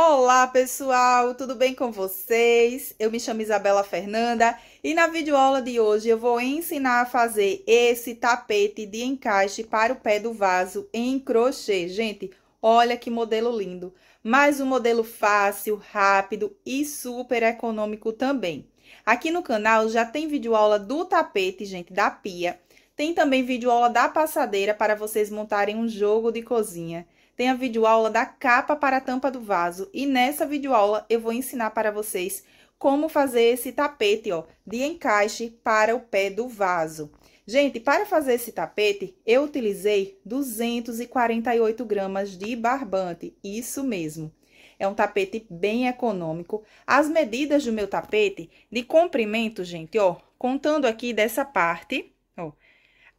Olá pessoal, tudo bem com vocês? Eu me chamo Isabela Fernanda e na videoaula de hoje eu vou ensinar a fazer esse tapete de encaixe para o pé do vaso em crochê. Gente, olha que modelo lindo! Mais um modelo fácil, rápido e super econômico também. Aqui no canal já tem videoaula do tapete, gente, da pia. Tem também videoaula da passadeira para vocês montarem um jogo de cozinha tem a videoaula da capa para a tampa do vaso. E nessa videoaula eu vou ensinar para vocês como fazer esse tapete, ó, de encaixe para o pé do vaso. Gente, para fazer esse tapete, eu utilizei 248 gramas de barbante, isso mesmo. É um tapete bem econômico. As medidas do meu tapete de comprimento, gente, ó, contando aqui dessa parte, ó,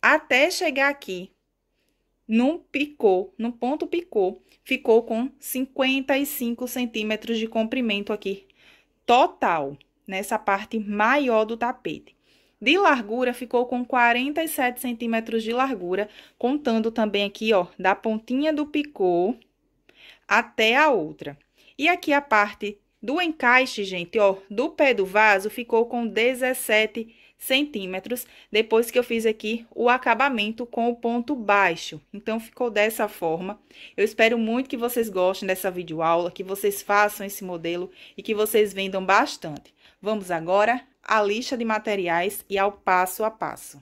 até chegar aqui no picô, no ponto picô, ficou com 55 centímetros de comprimento aqui, total, nessa parte maior do tapete. De largura, ficou com 47 centímetros de largura, contando também aqui, ó, da pontinha do picô até a outra. E aqui a parte do encaixe, gente, ó, do pé do vaso, ficou com 17 centímetros, depois que eu fiz aqui o acabamento com o ponto baixo. Então, ficou dessa forma. Eu espero muito que vocês gostem dessa videoaula, que vocês façam esse modelo e que vocês vendam bastante. Vamos agora à lista de materiais e ao passo a passo.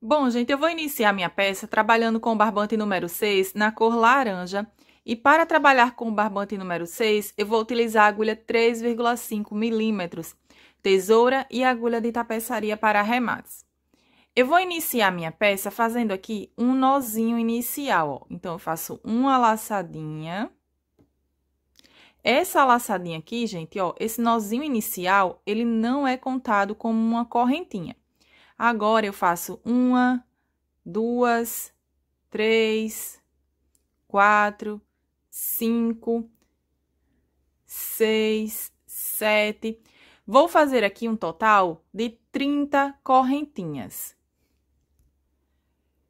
Bom, gente, eu vou iniciar minha peça trabalhando com o barbante número 6 na cor laranja e para trabalhar com o barbante número 6, eu vou utilizar a agulha 3,5 milímetros, tesoura e agulha de tapeçaria para arremates. Eu vou iniciar minha peça fazendo aqui um nozinho inicial, ó. Então, eu faço uma laçadinha. Essa laçadinha aqui, gente, ó, esse nozinho inicial, ele não é contado como uma correntinha. Agora, eu faço uma, duas, três, quatro, cinco, seis, sete. Vou fazer aqui um total de 30 correntinhas.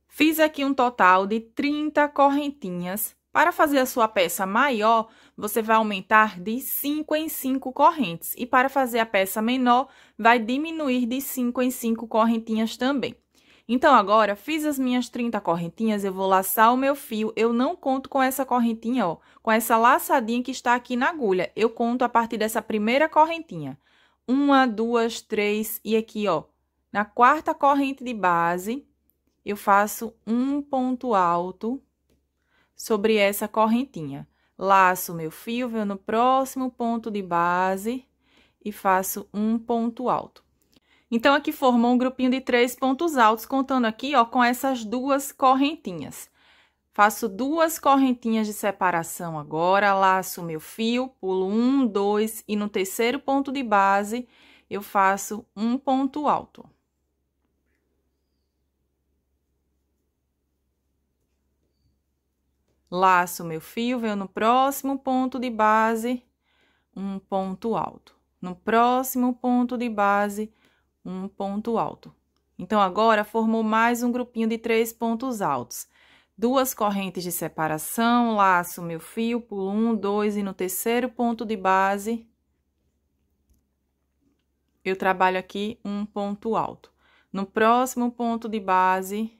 Fiz aqui um total de 30 correntinhas. Para fazer a sua peça maior, você vai aumentar de 5 em 5 correntes. E para fazer a peça menor, vai diminuir de 5 em 5 correntinhas também. Então, agora, fiz as minhas 30 correntinhas, eu vou laçar o meu fio. Eu não conto com essa correntinha, ó, com essa laçadinha que está aqui na agulha. Eu conto a partir dessa primeira correntinha. Uma, duas, três, e aqui, ó, na quarta corrente de base, eu faço um ponto alto sobre essa correntinha. Laço meu fio, venho no próximo ponto de base e faço um ponto alto. Então, aqui formou um grupinho de três pontos altos, contando aqui, ó, com essas duas correntinhas. Faço duas correntinhas de separação agora, laço meu fio, pulo um, dois, e no terceiro ponto de base, eu faço um ponto alto. Laço meu fio, venho no próximo ponto de base, um ponto alto. No próximo ponto de base, um ponto alto. Então, agora, formou mais um grupinho de três pontos altos. Duas correntes de separação, laço meu fio, pulo um, dois, e no terceiro ponto de base, eu trabalho aqui um ponto alto. No próximo ponto de base,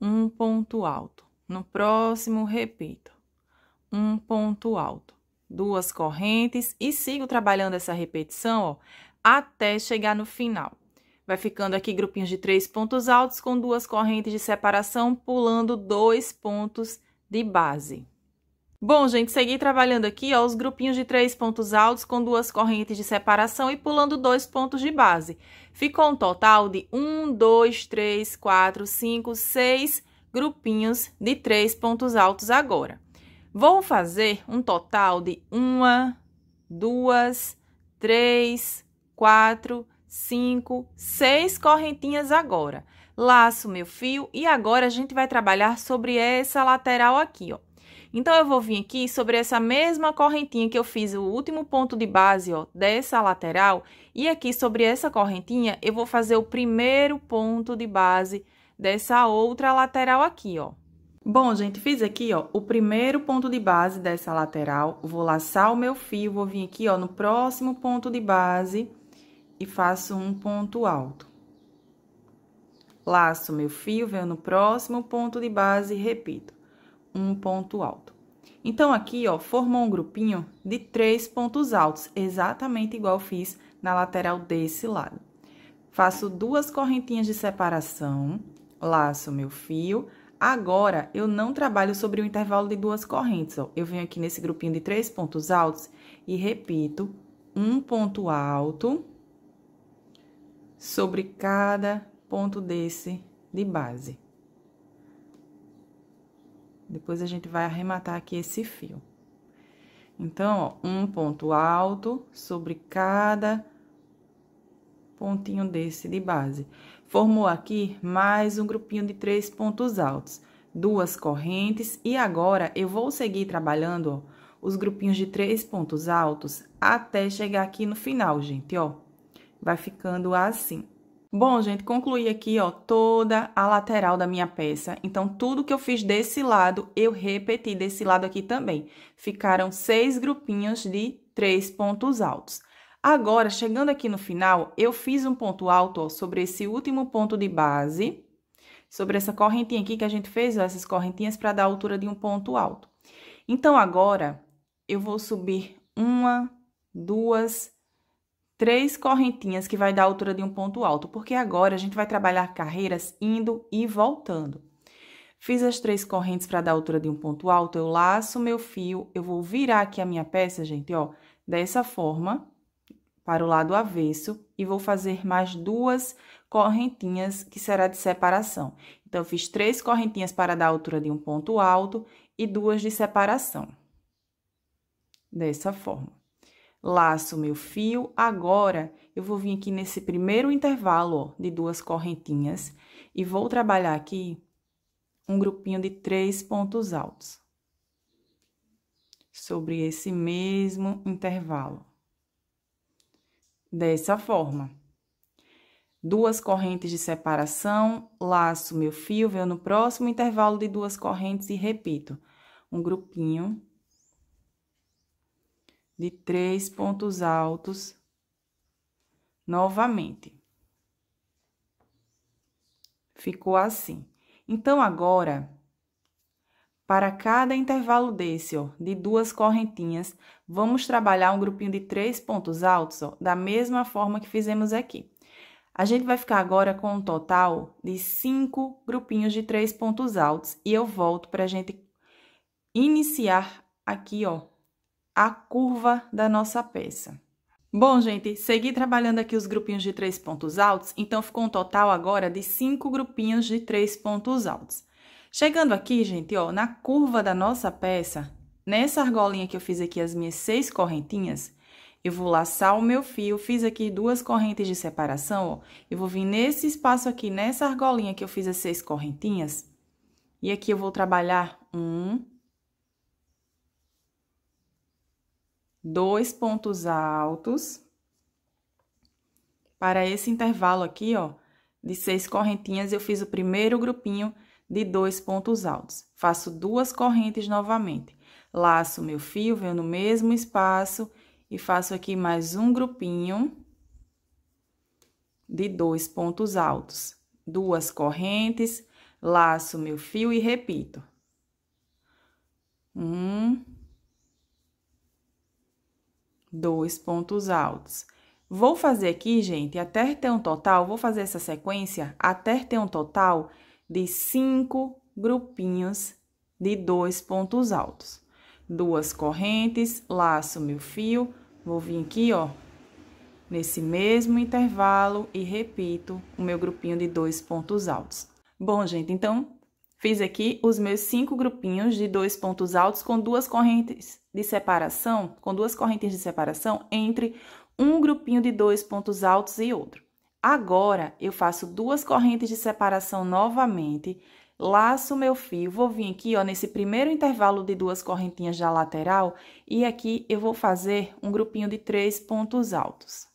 um ponto alto. No próximo, repito, um ponto alto. Duas correntes e sigo trabalhando essa repetição, ó, até chegar no final. Vai ficando aqui grupinhos de três pontos altos com duas correntes de separação, pulando dois pontos de base. Bom, gente, segui trabalhando aqui, ó, os grupinhos de três pontos altos com duas correntes de separação e pulando dois pontos de base. Ficou um total de um, dois, três, quatro, cinco, seis grupinhos de três pontos altos agora. Vou fazer um total de uma, duas, três, quatro, cinco, seis correntinhas agora. Laço meu fio e agora a gente vai trabalhar sobre essa lateral aqui, ó. Então, eu vou vir aqui sobre essa mesma correntinha que eu fiz o último ponto de base, ó, dessa lateral. E aqui sobre essa correntinha, eu vou fazer o primeiro ponto de base dessa outra lateral aqui, ó. Bom, gente, fiz aqui, ó, o primeiro ponto de base dessa lateral. Vou laçar o meu fio, vou vir aqui, ó, no próximo ponto de base e faço um ponto alto. Laço meu fio, venho no próximo ponto de base e repito, um ponto alto. Então, aqui, ó, formou um grupinho de três pontos altos, exatamente igual fiz na lateral desse lado. Faço duas correntinhas de separação, laço meu fio, Agora, eu não trabalho sobre o intervalo de duas correntes, ó. Eu venho aqui nesse grupinho de três pontos altos e repito um ponto alto sobre cada ponto desse de base. Depois, a gente vai arrematar aqui esse fio. Então, ó, um ponto alto sobre cada pontinho desse de base. Formou aqui mais um grupinho de três pontos altos, duas correntes, e agora eu vou seguir trabalhando, ó, os grupinhos de três pontos altos até chegar aqui no final, gente, ó. Vai ficando assim. Bom, gente, concluí aqui, ó, toda a lateral da minha peça. Então, tudo que eu fiz desse lado, eu repeti desse lado aqui também. Ficaram seis grupinhos de três pontos altos. Agora, chegando aqui no final, eu fiz um ponto alto ó, sobre esse último ponto de base, sobre essa correntinha aqui que a gente fez, ó, essas correntinhas para dar a altura de um ponto alto. Então, agora, eu vou subir uma, duas, três correntinhas que vai dar a altura de um ponto alto, porque agora a gente vai trabalhar carreiras indo e voltando. Fiz as três correntes para dar a altura de um ponto alto, eu laço meu fio, eu vou virar aqui a minha peça, gente, ó, dessa forma, para o lado avesso e vou fazer mais duas correntinhas que será de separação. Então, eu fiz três correntinhas para dar a altura de um ponto alto e duas de separação. Dessa forma. Laço meu fio, agora eu vou vir aqui nesse primeiro intervalo, ó, de duas correntinhas e vou trabalhar aqui um grupinho de três pontos altos. Sobre esse mesmo intervalo dessa forma. Duas correntes de separação, laço meu fio, venho no próximo intervalo de duas correntes e repito um grupinho de três pontos altos novamente. Ficou assim. Então, agora, para cada intervalo desse, ó, de duas correntinhas, vamos trabalhar um grupinho de três pontos altos, ó, da mesma forma que fizemos aqui. A gente vai ficar agora com um total de cinco grupinhos de três pontos altos e eu volto para a gente iniciar aqui, ó, a curva da nossa peça. Bom, gente, segui trabalhando aqui os grupinhos de três pontos altos, então ficou um total agora de cinco grupinhos de três pontos altos. Chegando aqui, gente, ó, na curva da nossa peça, nessa argolinha que eu fiz aqui as minhas seis correntinhas, eu vou laçar o meu fio, fiz aqui duas correntes de separação, ó, eu vou vir nesse espaço aqui, nessa argolinha que eu fiz as seis correntinhas, e aqui eu vou trabalhar um, dois pontos altos, para esse intervalo aqui, ó, de seis correntinhas, eu fiz o primeiro grupinho de dois pontos altos. Faço duas correntes novamente. Laço meu fio, venho no mesmo espaço e faço aqui mais um grupinho de dois pontos altos. Duas correntes, laço meu fio e repito. Um, dois pontos altos. Vou fazer aqui, gente, até ter um total, vou fazer essa sequência até ter um total de cinco grupinhos de dois pontos altos. Duas correntes, laço meu fio, vou vir aqui, ó, nesse mesmo intervalo e repito o meu grupinho de dois pontos altos. Bom, gente, então, fiz aqui os meus cinco grupinhos de dois pontos altos com duas correntes de separação, com duas correntes de separação entre um grupinho de dois pontos altos e outro. Agora, eu faço duas correntes de separação novamente, laço meu fio, vou vir aqui, ó, nesse primeiro intervalo de duas correntinhas da lateral, e aqui eu vou fazer um grupinho de três pontos altos.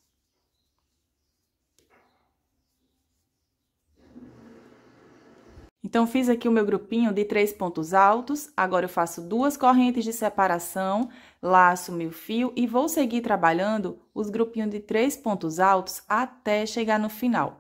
Então, fiz aqui o meu grupinho de três pontos altos, agora eu faço duas correntes de separação, laço meu fio e vou seguir trabalhando os grupinhos de três pontos altos até chegar no final.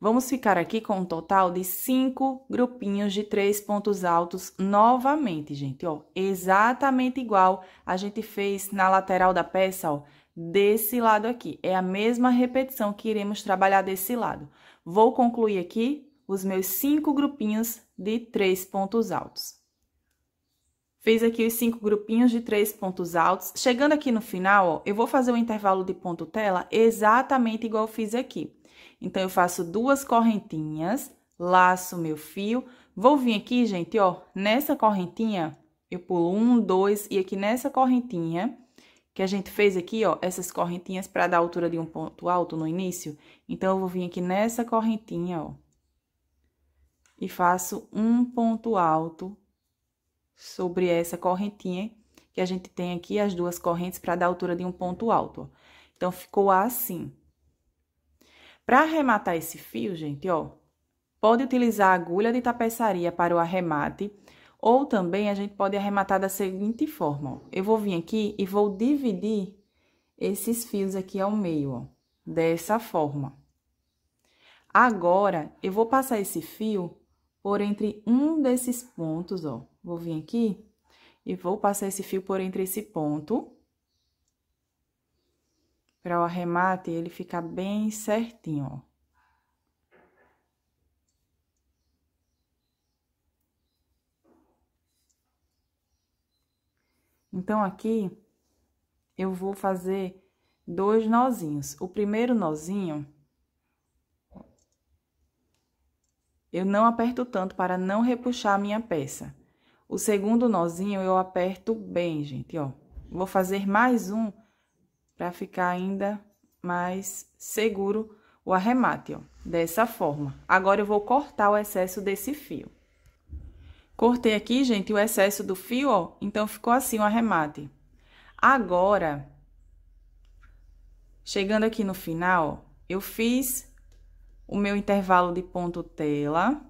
Vamos ficar aqui com um total de cinco grupinhos de três pontos altos novamente, gente, ó. Exatamente igual a gente fez na lateral da peça, ó, desse lado aqui. É a mesma repetição que iremos trabalhar desse lado. Vou concluir aqui os meus cinco grupinhos de três pontos altos. Fiz aqui os cinco grupinhos de três pontos altos. Chegando aqui no final, ó, eu vou fazer o intervalo de ponto tela exatamente igual eu fiz aqui. Então, eu faço duas correntinhas, laço meu fio. Vou vir aqui, gente, ó, nessa correntinha, eu pulo um, dois, e aqui nessa correntinha, que a gente fez aqui, ó, essas correntinhas para dar altura de um ponto alto no início. Então, eu vou vir aqui nessa correntinha, ó, e faço um ponto alto sobre essa correntinha que a gente tem aqui, as duas correntes para dar altura de um ponto alto, ó. Então, ficou assim. Para arrematar esse fio, gente, ó, pode utilizar a agulha de tapeçaria para o arremate, ou também a gente pode arrematar da seguinte forma, ó. Eu vou vir aqui e vou dividir esses fios aqui ao meio, ó, dessa forma. Agora, eu vou passar esse fio por entre um desses pontos, ó. Vou vir aqui e vou passar esse fio por entre esse ponto. Para o arremate ele ficar bem certinho, ó. Então, aqui, eu vou fazer dois nozinhos. O primeiro nozinho eu não aperto tanto para não repuxar a minha peça. O segundo nozinho eu aperto bem, gente, ó. Vou fazer mais um para ficar ainda mais seguro o arremate, ó, dessa forma. Agora, eu vou cortar o excesso desse fio. Cortei aqui, gente, o excesso do fio, ó, então ficou assim o arremate. Agora, chegando aqui no final, eu fiz o meu intervalo de ponto tela.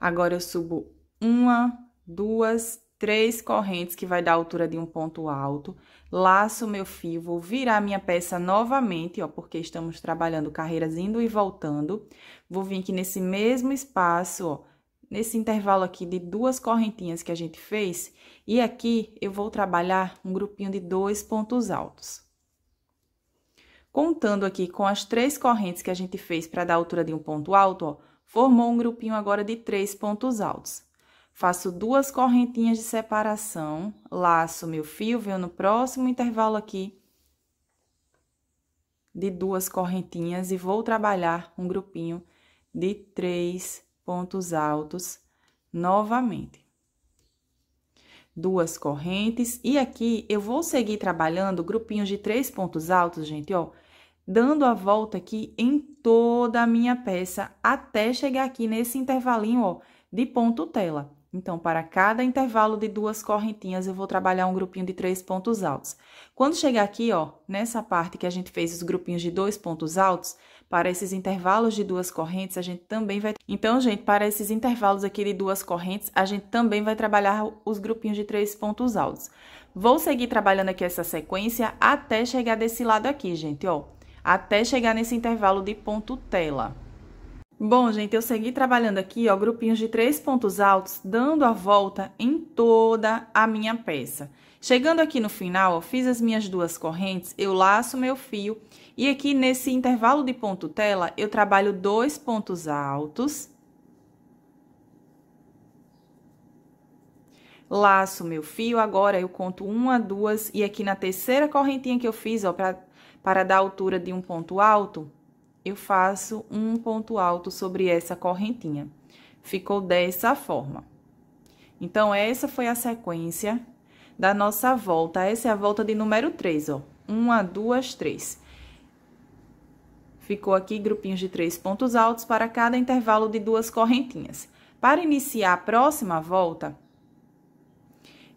Agora, eu subo uma, duas, três correntes, que vai dar a altura de um ponto alto. Laço meu fio, vou virar minha peça novamente, ó, porque estamos trabalhando carreiras indo e voltando. Vou vir aqui nesse mesmo espaço, ó, nesse intervalo aqui de duas correntinhas que a gente fez. E aqui, eu vou trabalhar um grupinho de dois pontos altos. Contando aqui com as três correntes que a gente fez para dar a altura de um ponto alto, ó, formou um grupinho agora de três pontos altos. Faço duas correntinhas de separação, laço meu fio, venho no próximo intervalo aqui de duas correntinhas e vou trabalhar um grupinho de três pontos altos novamente. Duas correntes, e aqui eu vou seguir trabalhando grupinhos de três pontos altos, gente, ó, dando a volta aqui em toda a minha peça, até chegar aqui nesse intervalinho, ó, de ponto tela. Então, para cada intervalo de duas correntinhas, eu vou trabalhar um grupinho de três pontos altos. Quando chegar aqui, ó, nessa parte que a gente fez os grupinhos de dois pontos altos, para esses intervalos de duas correntes, a gente também vai... Então, gente, para esses intervalos aqui de duas correntes, a gente também vai trabalhar os grupinhos de três pontos altos. Vou seguir trabalhando aqui essa sequência até chegar desse lado aqui, gente, ó até chegar nesse intervalo de ponto tela. Bom, gente, eu segui trabalhando aqui, ó, grupinhos de três pontos altos, dando a volta em toda a minha peça. Chegando aqui no final, ó, fiz as minhas duas correntes, eu laço meu fio e aqui nesse intervalo de ponto tela, eu trabalho dois pontos altos. Laço meu fio, agora eu conto uma, duas e aqui na terceira correntinha que eu fiz, ó, pra para dar altura de um ponto alto, eu faço um ponto alto sobre essa correntinha. Ficou dessa forma. Então, essa foi a sequência da nossa volta. Essa é a volta de número 3, ó. Uma, duas, três. Ficou aqui grupinhos de três pontos altos para cada intervalo de duas correntinhas. Para iniciar a próxima volta,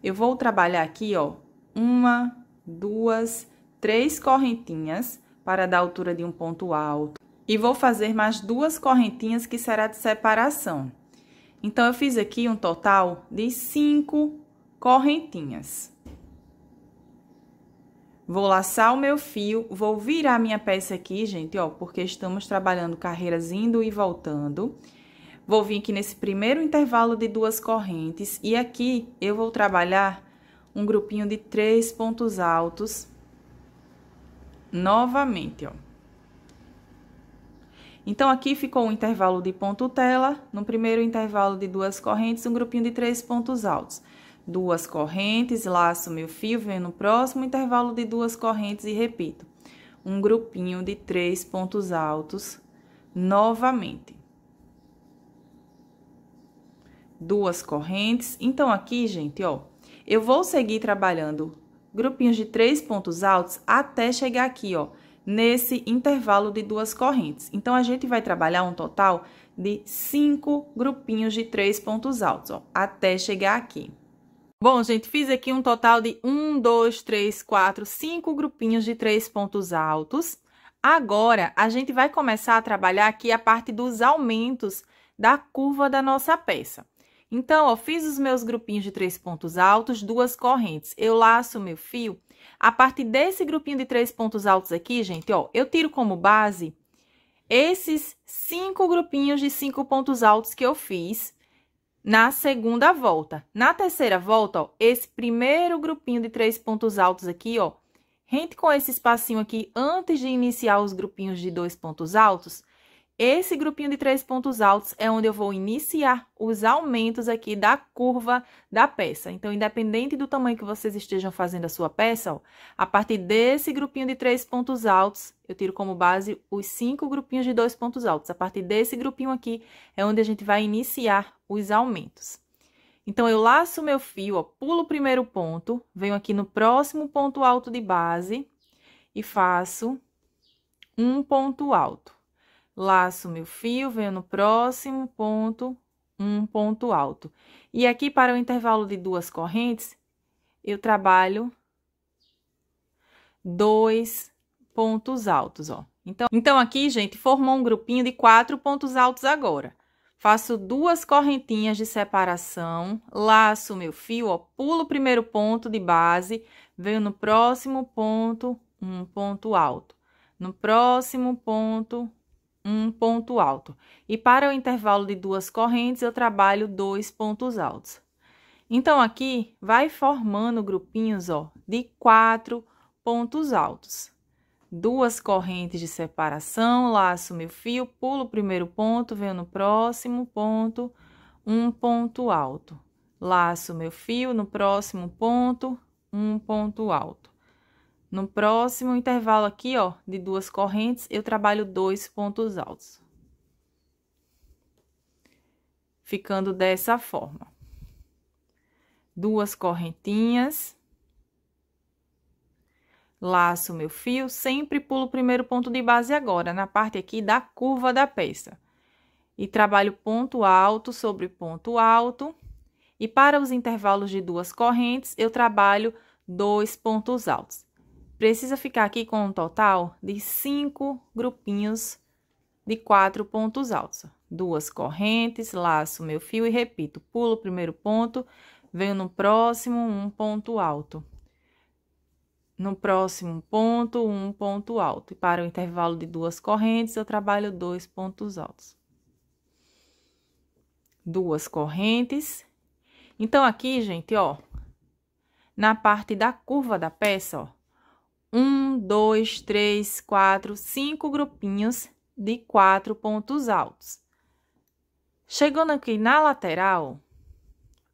eu vou trabalhar aqui, ó, uma, duas, três correntinhas para dar altura de um ponto alto. E vou fazer mais duas correntinhas que será de separação. Então, eu fiz aqui um total de cinco correntinhas. Vou laçar o meu fio, vou virar minha peça aqui, gente, ó, porque estamos trabalhando carreiras indo e voltando. Vou vir aqui nesse primeiro intervalo de duas correntes e aqui eu vou trabalhar um grupinho de três pontos altos novamente, ó. Então, aqui ficou um intervalo de ponto tela, no primeiro intervalo de duas correntes, um grupinho de três pontos altos. Duas correntes, laço meu fio, venho no próximo intervalo de duas correntes e repito. Um grupinho de três pontos altos novamente. Duas correntes. Então, aqui, gente, ó, eu vou seguir trabalhando grupinhos de três pontos altos até chegar aqui, ó, nesse intervalo de duas correntes. Então, a gente vai trabalhar um total de cinco grupinhos de três pontos altos, ó, até chegar aqui. Bom, gente, fiz aqui um total de um, dois, três, quatro, cinco grupinhos de três pontos altos. Agora, a gente vai começar a trabalhar aqui a parte dos aumentos da curva da nossa peça. Então, ó, fiz os meus grupinhos de três pontos altos, duas correntes. Eu laço meu fio. A partir desse grupinho de três pontos altos aqui, gente, ó, eu tiro como base esses cinco grupinhos de cinco pontos altos que eu fiz na segunda volta. Na terceira volta, ó, esse primeiro grupinho de três pontos altos aqui, ó, rente com esse espacinho aqui antes de iniciar os grupinhos de dois pontos altos, esse grupinho de três pontos altos é onde eu vou iniciar os aumentos aqui da curva da peça. Então, independente do tamanho que vocês estejam fazendo a sua peça, ó, a partir desse grupinho de três pontos altos, eu tiro como base os cinco grupinhos de dois pontos altos. A partir desse grupinho aqui é onde a gente vai iniciar os aumentos. Então, eu laço meu fio, ó, pulo o primeiro ponto, venho aqui no próximo ponto alto de base e faço um ponto alto. Laço meu fio, venho no próximo ponto, um ponto alto. E aqui, para o intervalo de duas correntes, eu trabalho dois pontos altos, ó. Então, então aqui, gente, formou um grupinho de quatro pontos altos agora. Faço duas correntinhas de separação, laço meu fio, ó, pulo o primeiro ponto de base, venho no próximo ponto, um ponto alto. No próximo ponto, um ponto alto. E para o intervalo de duas correntes, eu trabalho dois pontos altos. Então, aqui vai formando grupinhos, ó, de quatro pontos altos. Duas correntes de separação, laço meu fio, pulo o primeiro ponto, venho no próximo ponto, um ponto alto. Laço meu fio no próximo ponto, um ponto alto. No próximo intervalo aqui, ó, de duas correntes, eu trabalho dois pontos altos. Ficando dessa forma. Duas correntinhas. Laço meu fio, sempre pulo o primeiro ponto de base agora, na parte aqui da curva da peça. E trabalho ponto alto sobre ponto alto. E para os intervalos de duas correntes, eu trabalho dois pontos altos. Precisa ficar aqui com um total de cinco grupinhos de quatro pontos altos. Duas correntes, laço meu fio e repito. Pulo o primeiro ponto, venho no próximo, um ponto alto. No próximo ponto, um ponto alto. E para o intervalo de duas correntes, eu trabalho dois pontos altos. Duas correntes. Então, aqui, gente, ó, na parte da curva da peça, ó, um, dois, três, quatro, cinco grupinhos de quatro pontos altos. Chegando aqui na lateral,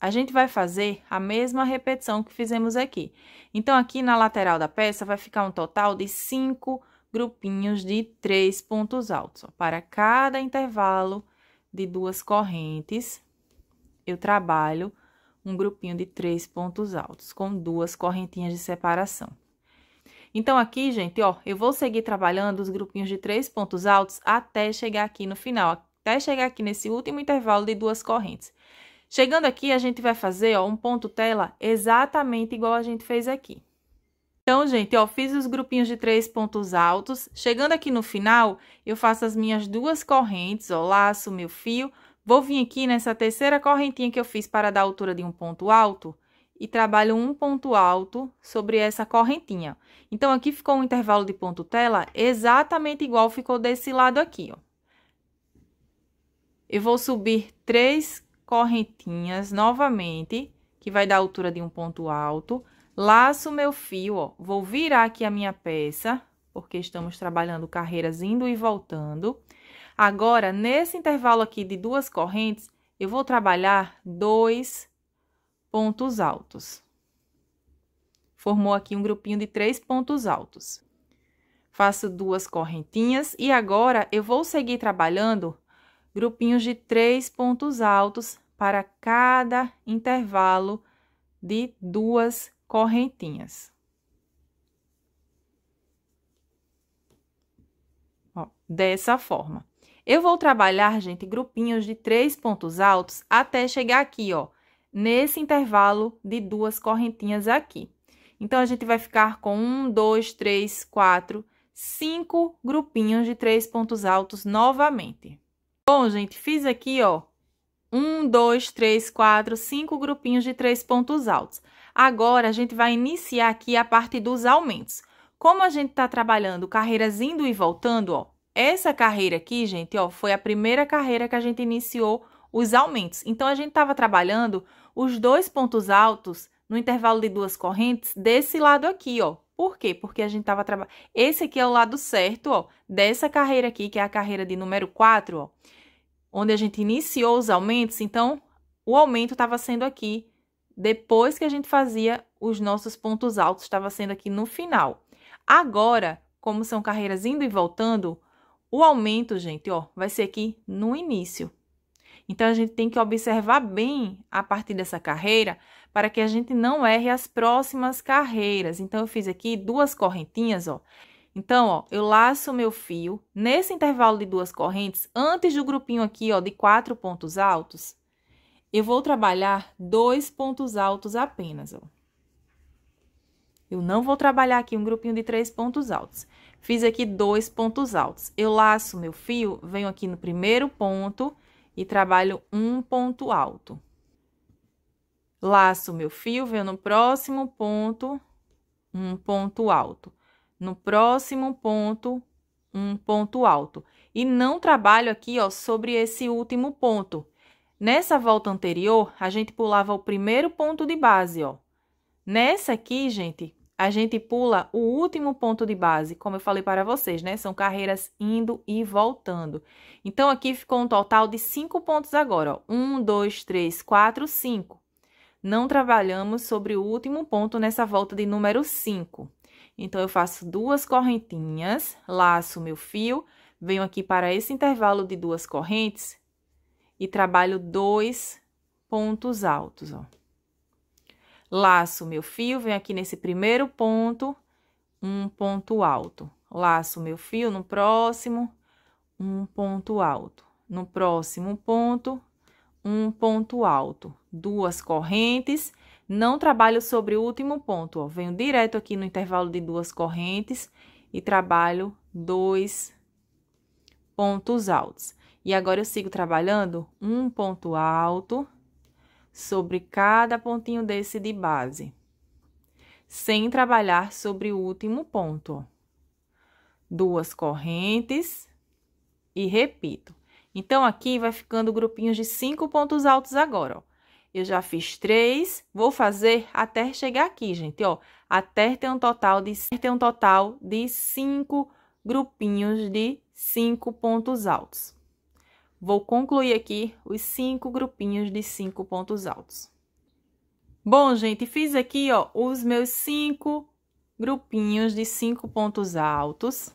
a gente vai fazer a mesma repetição que fizemos aqui. Então, aqui na lateral da peça vai ficar um total de cinco grupinhos de três pontos altos. Para cada intervalo de duas correntes, eu trabalho um grupinho de três pontos altos, com duas correntinhas de separação. Então, aqui, gente, ó, eu vou seguir trabalhando os grupinhos de três pontos altos até chegar aqui no final, até chegar aqui nesse último intervalo de duas correntes. Chegando aqui, a gente vai fazer, ó, um ponto tela exatamente igual a gente fez aqui. Então, gente, ó, fiz os grupinhos de três pontos altos. Chegando aqui no final, eu faço as minhas duas correntes, ó, laço meu fio. Vou vir aqui nessa terceira correntinha que eu fiz para dar altura de um ponto alto e trabalho um ponto alto sobre essa correntinha. Então, aqui ficou um intervalo de ponto tela exatamente igual ficou desse lado aqui, ó. Eu vou subir três correntinhas novamente, que vai dar altura de um ponto alto. Laço meu fio, ó, vou virar aqui a minha peça, porque estamos trabalhando carreiras indo e voltando. Agora, nesse intervalo aqui de duas correntes, eu vou trabalhar dois pontos altos. Formou aqui um grupinho de três pontos altos. Faço duas correntinhas e agora eu vou seguir trabalhando grupinhos de três pontos altos para cada intervalo de duas correntinhas. Ó, dessa forma. Eu vou trabalhar, gente, grupinhos de três pontos altos até chegar aqui, ó, nesse intervalo de duas correntinhas aqui. Então, a gente vai ficar com um, dois, três, quatro, cinco grupinhos de três pontos altos novamente. Bom, gente, fiz aqui, ó, um, dois, três, quatro, cinco grupinhos de três pontos altos. Agora, a gente vai iniciar aqui a parte dos aumentos. Como a gente tá trabalhando carreiras indo e voltando, ó, essa carreira aqui, gente, ó, foi a primeira carreira que a gente iniciou os aumentos. Então, a gente estava trabalhando os dois pontos altos no intervalo de duas correntes desse lado aqui, ó. Por quê? Porque a gente estava trabalhando... Esse aqui é o lado certo, ó, dessa carreira aqui, que é a carreira de número 4, ó, onde a gente iniciou os aumentos. Então, o aumento estava sendo aqui depois que a gente fazia os nossos pontos altos, estava sendo aqui no final. Agora, como são carreiras indo e voltando, o aumento, gente, ó, vai ser aqui no início. Então, a gente tem que observar bem a partir dessa carreira para que a gente não erre as próximas carreiras. Então, eu fiz aqui duas correntinhas, ó. Então, ó, eu laço meu fio nesse intervalo de duas correntes, antes do grupinho aqui, ó, de quatro pontos altos, eu vou trabalhar dois pontos altos apenas, ó. Eu não vou trabalhar aqui um grupinho de três pontos altos. Fiz aqui dois pontos altos. Eu laço meu fio, venho aqui no primeiro ponto e trabalho um ponto alto. Laço meu fio, venho no próximo ponto, um ponto alto. No próximo ponto, um ponto alto. E não trabalho aqui, ó, sobre esse último ponto. Nessa volta anterior, a gente pulava o primeiro ponto de base, ó. Nessa aqui, gente, a gente pula o último ponto de base, como eu falei para vocês, né? São carreiras indo e voltando. Então, aqui ficou um total de cinco pontos agora, ó. Um, dois, três, quatro, cinco. Não trabalhamos sobre o último ponto nessa volta de número 5. Então, eu faço duas correntinhas, laço meu fio, venho aqui para esse intervalo de duas correntes e trabalho dois pontos altos, ó. Laço meu fio, venho aqui nesse primeiro ponto, um ponto alto. Laço meu fio no próximo, um ponto alto. No próximo ponto, um ponto alto. Duas correntes, não trabalho sobre o último ponto, ó. Venho direto aqui no intervalo de duas correntes e trabalho dois pontos altos. E agora eu sigo trabalhando um ponto alto sobre cada pontinho desse de base, sem trabalhar sobre o último ponto. Duas correntes e repito. Então, aqui vai ficando grupinhos de cinco pontos altos agora, ó. Eu já fiz três, vou fazer até chegar aqui, gente, ó. Até ter um total de, ter um total de cinco grupinhos de cinco pontos altos. Vou concluir aqui os cinco grupinhos de cinco pontos altos. Bom, gente, fiz aqui, ó, os meus cinco grupinhos de cinco pontos altos.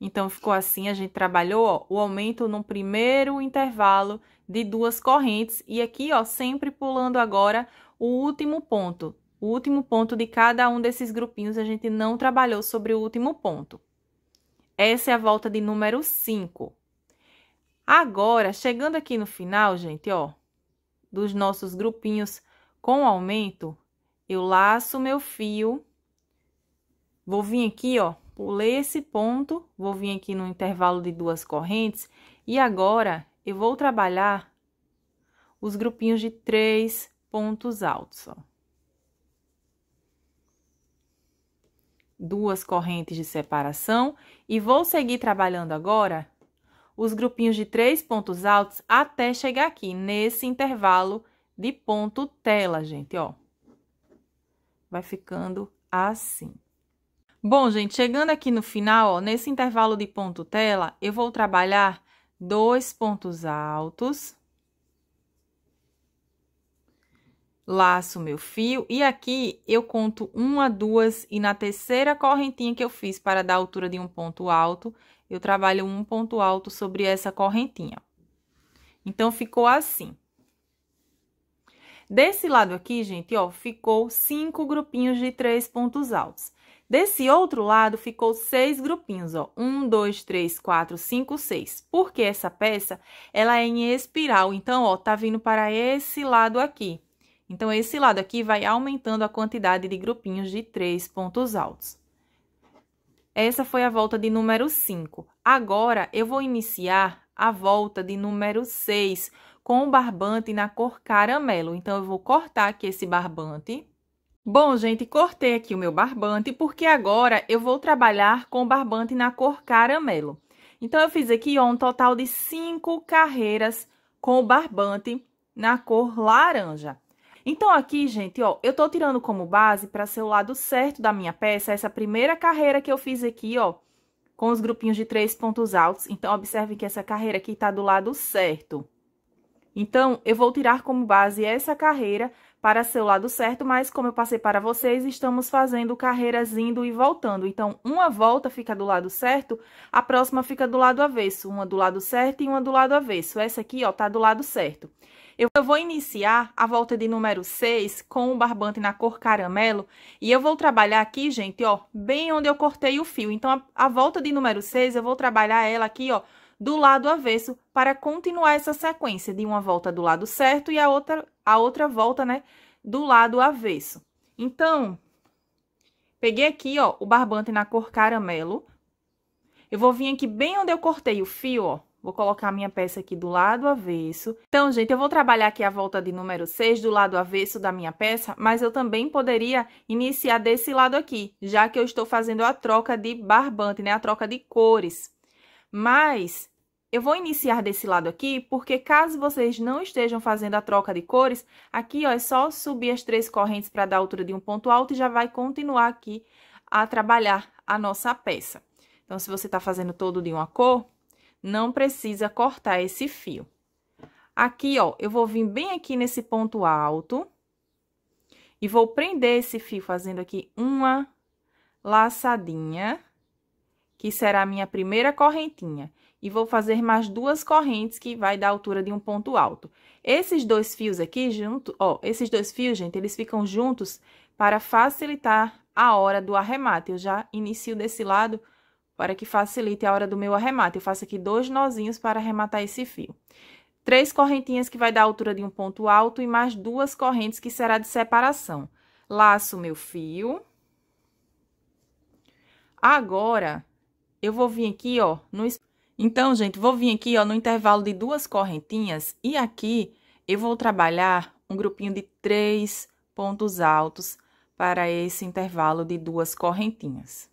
Então, ficou assim, a gente trabalhou, ó, o aumento no primeiro intervalo de duas correntes. E aqui, ó, sempre pulando agora o último ponto. O último ponto de cada um desses grupinhos, a gente não trabalhou sobre o último ponto. Essa é a volta de número 5. Agora, chegando aqui no final, gente, ó, dos nossos grupinhos com aumento, eu laço meu fio, vou vir aqui, ó, pulei esse ponto, vou vir aqui no intervalo de duas correntes e agora eu vou trabalhar os grupinhos de três pontos altos, ó. Duas correntes de separação e vou seguir trabalhando agora os grupinhos de três pontos altos até chegar aqui, nesse intervalo de ponto tela, gente, ó. Vai ficando assim. Bom, gente, chegando aqui no final, ó, nesse intervalo de ponto tela, eu vou trabalhar dois pontos altos. Laço meu fio e aqui eu conto uma, duas e na terceira correntinha que eu fiz para dar altura de um ponto alto, eu trabalho um ponto alto sobre essa correntinha. Então, ficou assim. Desse lado aqui, gente, ó, ficou cinco grupinhos de três pontos altos. Desse outro lado, ficou seis grupinhos, ó. Um, dois, três, quatro, cinco, seis. Porque essa peça, ela é em espiral. Então, ó, tá vindo para esse lado aqui. Então, esse lado aqui vai aumentando a quantidade de grupinhos de três pontos altos. Essa foi a volta de número 5. Agora, eu vou iniciar a volta de número 6 com o barbante na cor caramelo. Então, eu vou cortar aqui esse barbante. Bom, gente, cortei aqui o meu barbante, porque agora eu vou trabalhar com o barbante na cor caramelo. Então, eu fiz aqui ó, um total de cinco carreiras com o barbante na cor laranja. Então, aqui, gente, ó, eu tô tirando como base para ser o lado certo da minha peça, essa primeira carreira que eu fiz aqui, ó, com os grupinhos de três pontos altos. Então, observe que essa carreira aqui tá do lado certo. Então, eu vou tirar como base essa carreira para ser o lado certo, mas como eu passei para vocês, estamos fazendo carreiras indo e voltando. Então, uma volta fica do lado certo, a próxima fica do lado avesso. Uma do lado certo e uma do lado avesso. Essa aqui, ó, tá do lado certo. Eu vou iniciar a volta de número 6 com o barbante na cor caramelo. E eu vou trabalhar aqui, gente, ó, bem onde eu cortei o fio. Então, a, a volta de número 6, eu vou trabalhar ela aqui, ó, do lado avesso para continuar essa sequência de uma volta do lado certo e a outra, a outra volta, né, do lado avesso. Então, peguei aqui, ó, o barbante na cor caramelo. Eu vou vir aqui bem onde eu cortei o fio, ó, Vou colocar a minha peça aqui do lado avesso. Então, gente, eu vou trabalhar aqui a volta de número 6 do lado avesso da minha peça, mas eu também poderia iniciar desse lado aqui, já que eu estou fazendo a troca de barbante, né? A troca de cores. Mas eu vou iniciar desse lado aqui, porque caso vocês não estejam fazendo a troca de cores, aqui, ó, é só subir as três correntes para dar a altura de um ponto alto e já vai continuar aqui a trabalhar a nossa peça. Então, se você está fazendo todo de uma cor, não precisa cortar esse fio. Aqui, ó, eu vou vir bem aqui nesse ponto alto e vou prender esse fio fazendo aqui uma laçadinha, que será a minha primeira correntinha. E vou fazer mais duas correntes, que vai dar a altura de um ponto alto. Esses dois fios aqui, junto, ó, esses dois fios, gente, eles ficam juntos para facilitar a hora do arremate. Eu já inicio desse lado para que facilite a hora do meu arremate. Eu faço aqui dois nozinhos para arrematar esse fio. Três correntinhas que vai dar a altura de um ponto alto e mais duas correntes que será de separação. Laço meu fio. Agora, eu vou vir aqui, ó, no... Então, gente, vou vir aqui, ó, no intervalo de duas correntinhas e aqui eu vou trabalhar um grupinho de três pontos altos para esse intervalo de duas correntinhas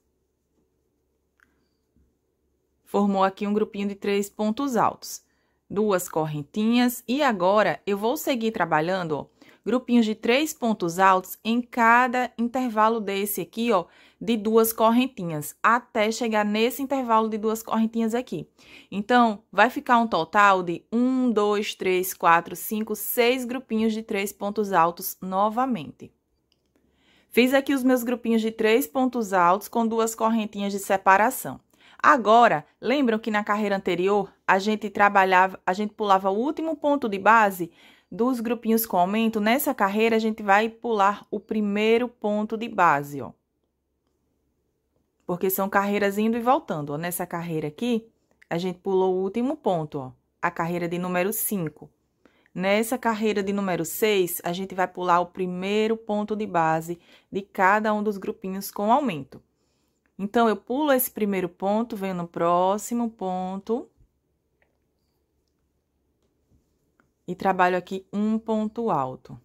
formou aqui um grupinho de três pontos altos, duas correntinhas, e agora eu vou seguir trabalhando, ó, grupinhos de três pontos altos em cada intervalo desse aqui, ó, de duas correntinhas, até chegar nesse intervalo de duas correntinhas aqui. Então, vai ficar um total de um, dois, três, quatro, cinco, seis grupinhos de três pontos altos novamente. Fiz aqui os meus grupinhos de três pontos altos com duas correntinhas de separação. Agora, lembram que na carreira anterior a gente trabalhava, a gente pulava o último ponto de base dos grupinhos com aumento? Nessa carreira a gente vai pular o primeiro ponto de base, ó. Porque são carreiras indo e voltando, ó. Nessa carreira aqui, a gente pulou o último ponto, ó, a carreira de número 5. Nessa carreira de número 6, a gente vai pular o primeiro ponto de base de cada um dos grupinhos com aumento. Então, eu pulo esse primeiro ponto, venho no próximo ponto. E trabalho aqui um ponto alto.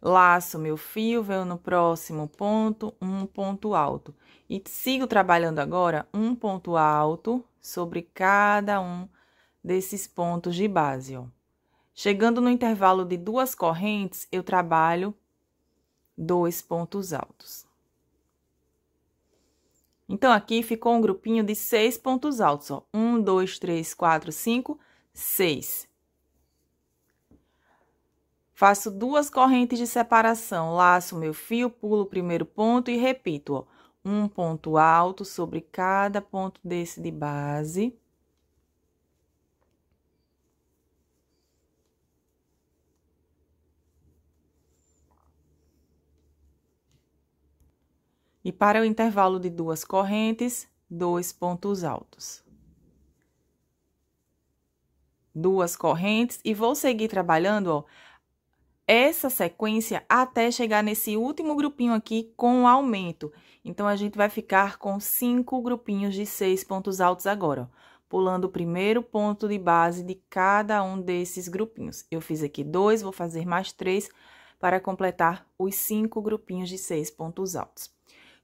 Laço meu fio, venho no próximo ponto, um ponto alto. E sigo trabalhando agora um ponto alto sobre cada um desses pontos de base, ó. Chegando no intervalo de duas correntes, eu trabalho dois pontos altos. Então, aqui ficou um grupinho de seis pontos altos, ó. Um, dois, três, quatro, cinco, seis. Faço duas correntes de separação, laço meu fio, pulo o primeiro ponto e repito, ó. Um ponto alto sobre cada ponto desse de base. E para o intervalo de duas correntes, dois pontos altos. Duas correntes e vou seguir trabalhando, ó, essa sequência até chegar nesse último grupinho aqui com aumento. Então, a gente vai ficar com cinco grupinhos de seis pontos altos agora, ó, pulando o primeiro ponto de base de cada um desses grupinhos. Eu fiz aqui dois, vou fazer mais três para completar os cinco grupinhos de seis pontos altos.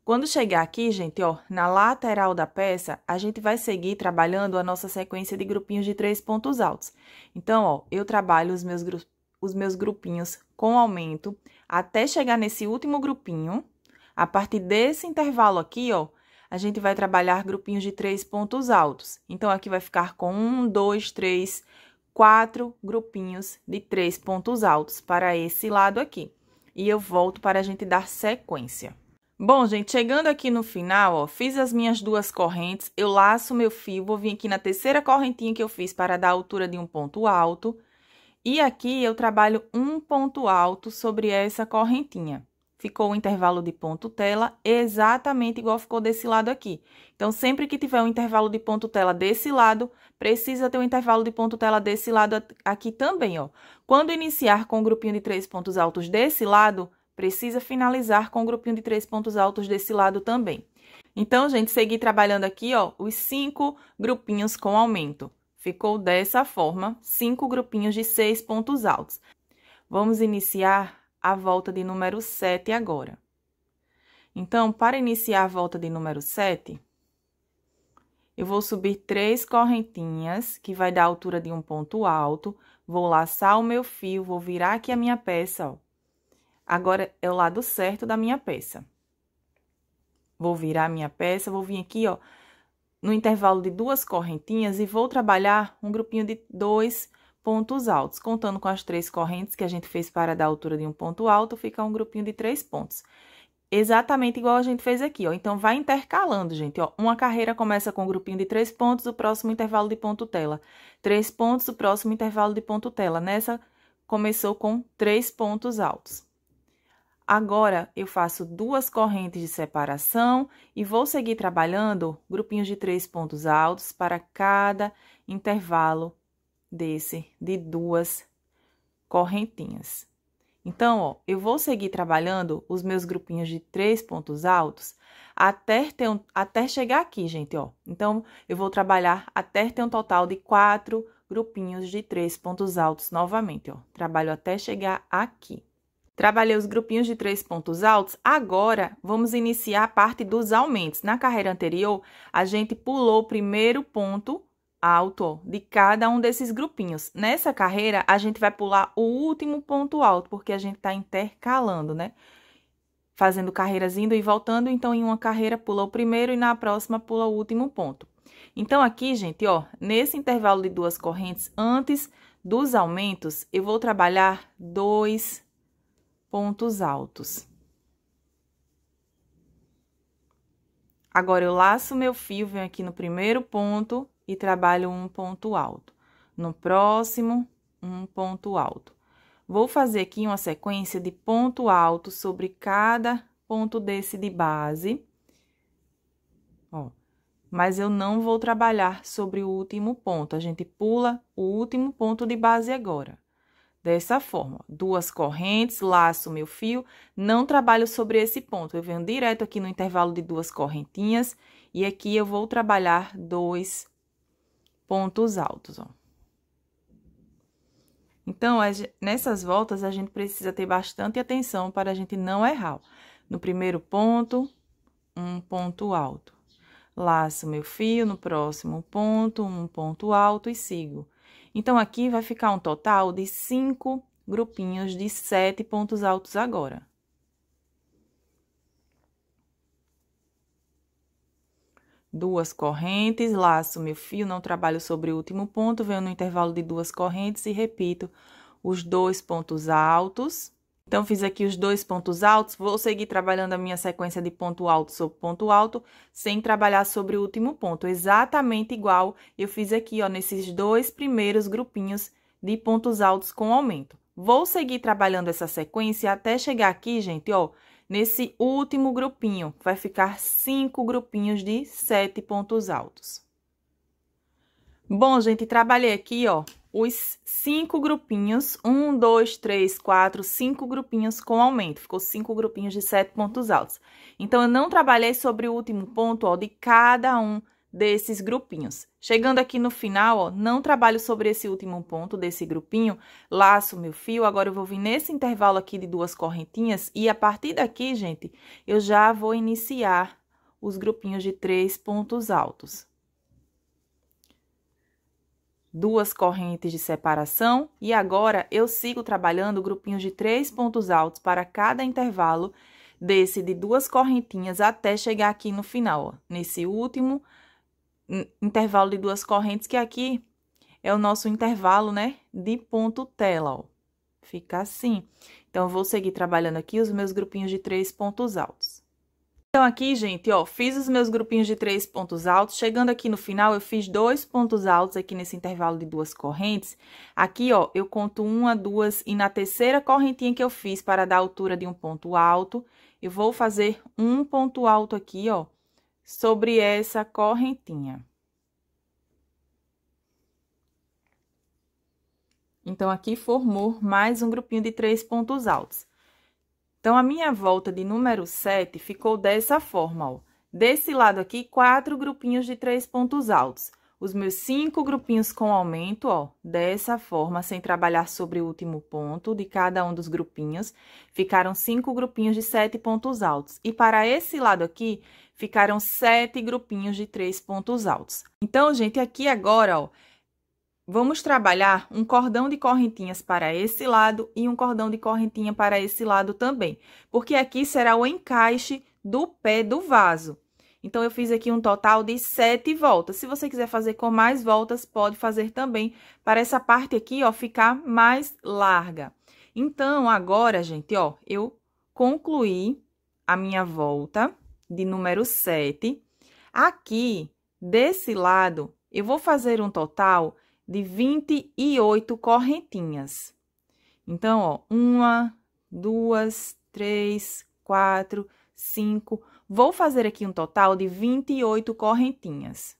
Quando chegar aqui, gente, ó, na lateral da peça, a gente vai seguir trabalhando a nossa sequência de grupinhos de três pontos altos. Então, ó, eu trabalho os meus, os meus grupinhos com aumento até chegar nesse último grupinho. A partir desse intervalo aqui, ó, a gente vai trabalhar grupinhos de três pontos altos. Então, aqui vai ficar com um, dois, três, quatro grupinhos de três pontos altos para esse lado aqui. E eu volto para a gente dar sequência. Bom, gente, chegando aqui no final, ó, fiz as minhas duas correntes, eu laço meu fio, vou vir aqui na terceira correntinha que eu fiz para dar a altura de um ponto alto. E aqui eu trabalho um ponto alto sobre essa correntinha. Ficou o intervalo de ponto tela exatamente igual ficou desse lado aqui. Então, sempre que tiver um intervalo de ponto tela desse lado, precisa ter um intervalo de ponto tela desse lado aqui também, ó. Quando iniciar com o grupinho de três pontos altos desse lado, precisa finalizar com o grupinho de três pontos altos desse lado também. Então, gente, segui trabalhando aqui, ó, os cinco grupinhos com aumento. Ficou dessa forma, cinco grupinhos de seis pontos altos. Vamos iniciar a volta de número 7 agora. Então, para iniciar a volta de número 7, eu vou subir três correntinhas, que vai dar a altura de um ponto alto, vou laçar o meu fio, vou virar aqui a minha peça, ó. Agora, é o lado certo da minha peça. Vou virar a minha peça, vou vir aqui, ó, no intervalo de duas correntinhas e vou trabalhar um grupinho de dois pontos altos. Contando com as três correntes que a gente fez para dar a altura de um ponto alto, fica um grupinho de três pontos. Exatamente igual a gente fez aqui, ó. Então, vai intercalando, gente, ó. Uma carreira começa com um grupinho de três pontos, o próximo intervalo de ponto tela. Três pontos, o próximo intervalo de ponto tela. Nessa, começou com três pontos altos. Agora, eu faço duas correntes de separação e vou seguir trabalhando grupinhos de três pontos altos para cada intervalo desse de duas correntinhas. Então, ó, eu vou seguir trabalhando os meus grupinhos de três pontos altos até, ter um, até chegar aqui, gente, ó. Então, eu vou trabalhar até ter um total de quatro grupinhos de três pontos altos novamente, ó. Trabalho até chegar aqui. Trabalhei os grupinhos de três pontos altos, agora vamos iniciar a parte dos aumentos. Na carreira anterior, a gente pulou o primeiro ponto alto de cada um desses grupinhos. Nessa carreira, a gente vai pular o último ponto alto, porque a gente está intercalando, né? Fazendo carreiras indo e voltando, então em uma carreira pula o primeiro e na próxima pula o último ponto. Então aqui, gente, ó, nesse intervalo de duas correntes, antes dos aumentos, eu vou trabalhar dois pontos altos. Agora, eu laço meu fio, venho aqui no primeiro ponto e trabalho um ponto alto. No próximo, um ponto alto. Vou fazer aqui uma sequência de ponto alto sobre cada ponto desse de base. Ó, mas eu não vou trabalhar sobre o último ponto. A gente pula o último ponto de base agora. Dessa forma. Duas correntes, laço meu fio, não trabalho sobre esse ponto. Eu venho direto aqui no intervalo de duas correntinhas e aqui eu vou trabalhar dois pontos altos, ó. Então, nessas voltas, a gente precisa ter bastante atenção para a gente não errar. No primeiro ponto, um ponto alto. Laço meu fio no próximo ponto, um ponto alto e sigo. Então, aqui vai ficar um total de cinco grupinhos de sete pontos altos agora. Duas correntes, laço meu fio, não trabalho sobre o último ponto, venho no intervalo de duas correntes e repito os dois pontos altos. Então, fiz aqui os dois pontos altos, vou seguir trabalhando a minha sequência de ponto alto sobre ponto alto, sem trabalhar sobre o último ponto, exatamente igual eu fiz aqui, ó, nesses dois primeiros grupinhos de pontos altos com aumento. Vou seguir trabalhando essa sequência até chegar aqui, gente, ó, nesse último grupinho, vai ficar cinco grupinhos de sete pontos altos. Bom, gente, trabalhei aqui, ó, os cinco grupinhos, um, dois, três, quatro, cinco grupinhos com aumento, ficou cinco grupinhos de sete pontos altos. Então, eu não trabalhei sobre o último ponto, ó, de cada um desses grupinhos. Chegando aqui no final, ó, não trabalho sobre esse último ponto desse grupinho, laço meu fio, agora eu vou vir nesse intervalo aqui de duas correntinhas e a partir daqui, gente, eu já vou iniciar os grupinhos de três pontos altos duas correntes de separação e agora eu sigo trabalhando grupinhos de três pontos altos para cada intervalo desse de duas correntinhas até chegar aqui no final, ó, nesse último intervalo de duas correntes que aqui é o nosso intervalo, né, de ponto tela, ó. Fica assim. Então, eu vou seguir trabalhando aqui os meus grupinhos de três pontos altos. Então, aqui, gente, ó, fiz os meus grupinhos de três pontos altos. Chegando aqui no final, eu fiz dois pontos altos aqui nesse intervalo de duas correntes. Aqui, ó, eu conto uma, duas, e na terceira correntinha que eu fiz para dar altura de um ponto alto, eu vou fazer um ponto alto aqui, ó, sobre essa correntinha. Então, aqui formou mais um grupinho de três pontos altos. Então, a minha volta de número 7 ficou dessa forma, ó. Desse lado aqui, quatro grupinhos de três pontos altos. Os meus cinco grupinhos com aumento, ó, dessa forma, sem trabalhar sobre o último ponto de cada um dos grupinhos, ficaram cinco grupinhos de sete pontos altos. E para esse lado aqui, ficaram sete grupinhos de três pontos altos. Então, gente, aqui agora, ó, Vamos trabalhar um cordão de correntinhas para esse lado e um cordão de correntinha para esse lado também, porque aqui será o encaixe do pé do vaso. Então, eu fiz aqui um total de sete voltas. Se você quiser fazer com mais voltas, pode fazer também, para essa parte aqui, ó, ficar mais larga. Então, agora, gente, ó, eu concluí a minha volta de número 7. Aqui, desse lado, eu vou fazer um total de 28 correntinhas. Então, ó, uma, duas, três, quatro, cinco. Vou fazer aqui um total de 28 correntinhas.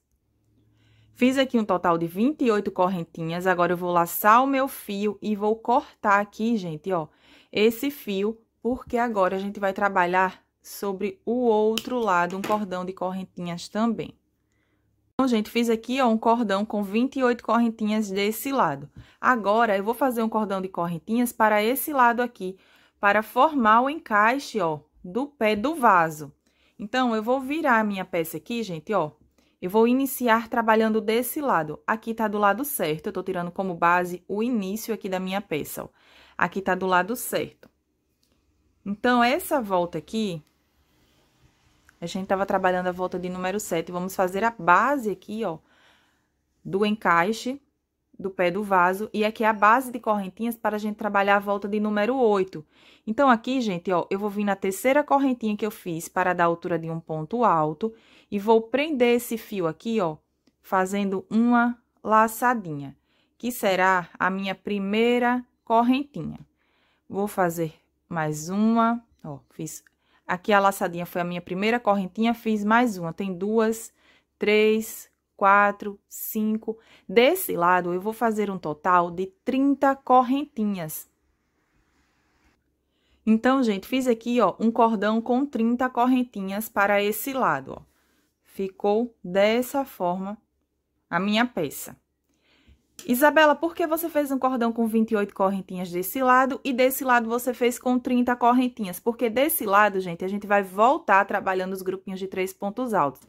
Fiz aqui um total de 28 correntinhas, agora eu vou laçar o meu fio e vou cortar aqui, gente, ó, esse fio, porque agora a gente vai trabalhar sobre o outro lado um cordão de correntinhas também. Então, gente, fiz aqui, ó, um cordão com 28 correntinhas desse lado. Agora, eu vou fazer um cordão de correntinhas para esse lado aqui, para formar o encaixe, ó, do pé do vaso. Então, eu vou virar a minha peça aqui, gente, ó. Eu vou iniciar trabalhando desse lado. Aqui tá do lado certo, eu tô tirando como base o início aqui da minha peça, ó. Aqui tá do lado certo. Então, essa volta aqui, a gente estava trabalhando a volta de número 7. Vamos fazer a base aqui, ó, do encaixe do pé do vaso. E aqui a base de correntinhas para a gente trabalhar a volta de número 8. Então, aqui, gente, ó, eu vou vir na terceira correntinha que eu fiz para dar altura de um ponto alto. E vou prender esse fio aqui, ó, fazendo uma laçadinha. Que será a minha primeira correntinha. Vou fazer mais uma, ó, fiz Aqui a laçadinha foi a minha primeira correntinha, fiz mais uma. Tem duas, três, quatro, cinco. Desse lado, eu vou fazer um total de 30 correntinhas. Então, gente, fiz aqui, ó, um cordão com 30 correntinhas para esse lado, ó. Ficou dessa forma a minha peça. Isabela, por que você fez um cordão com 28 correntinhas desse lado e desse lado você fez com 30 correntinhas? Porque desse lado, gente, a gente vai voltar trabalhando os grupinhos de três pontos altos.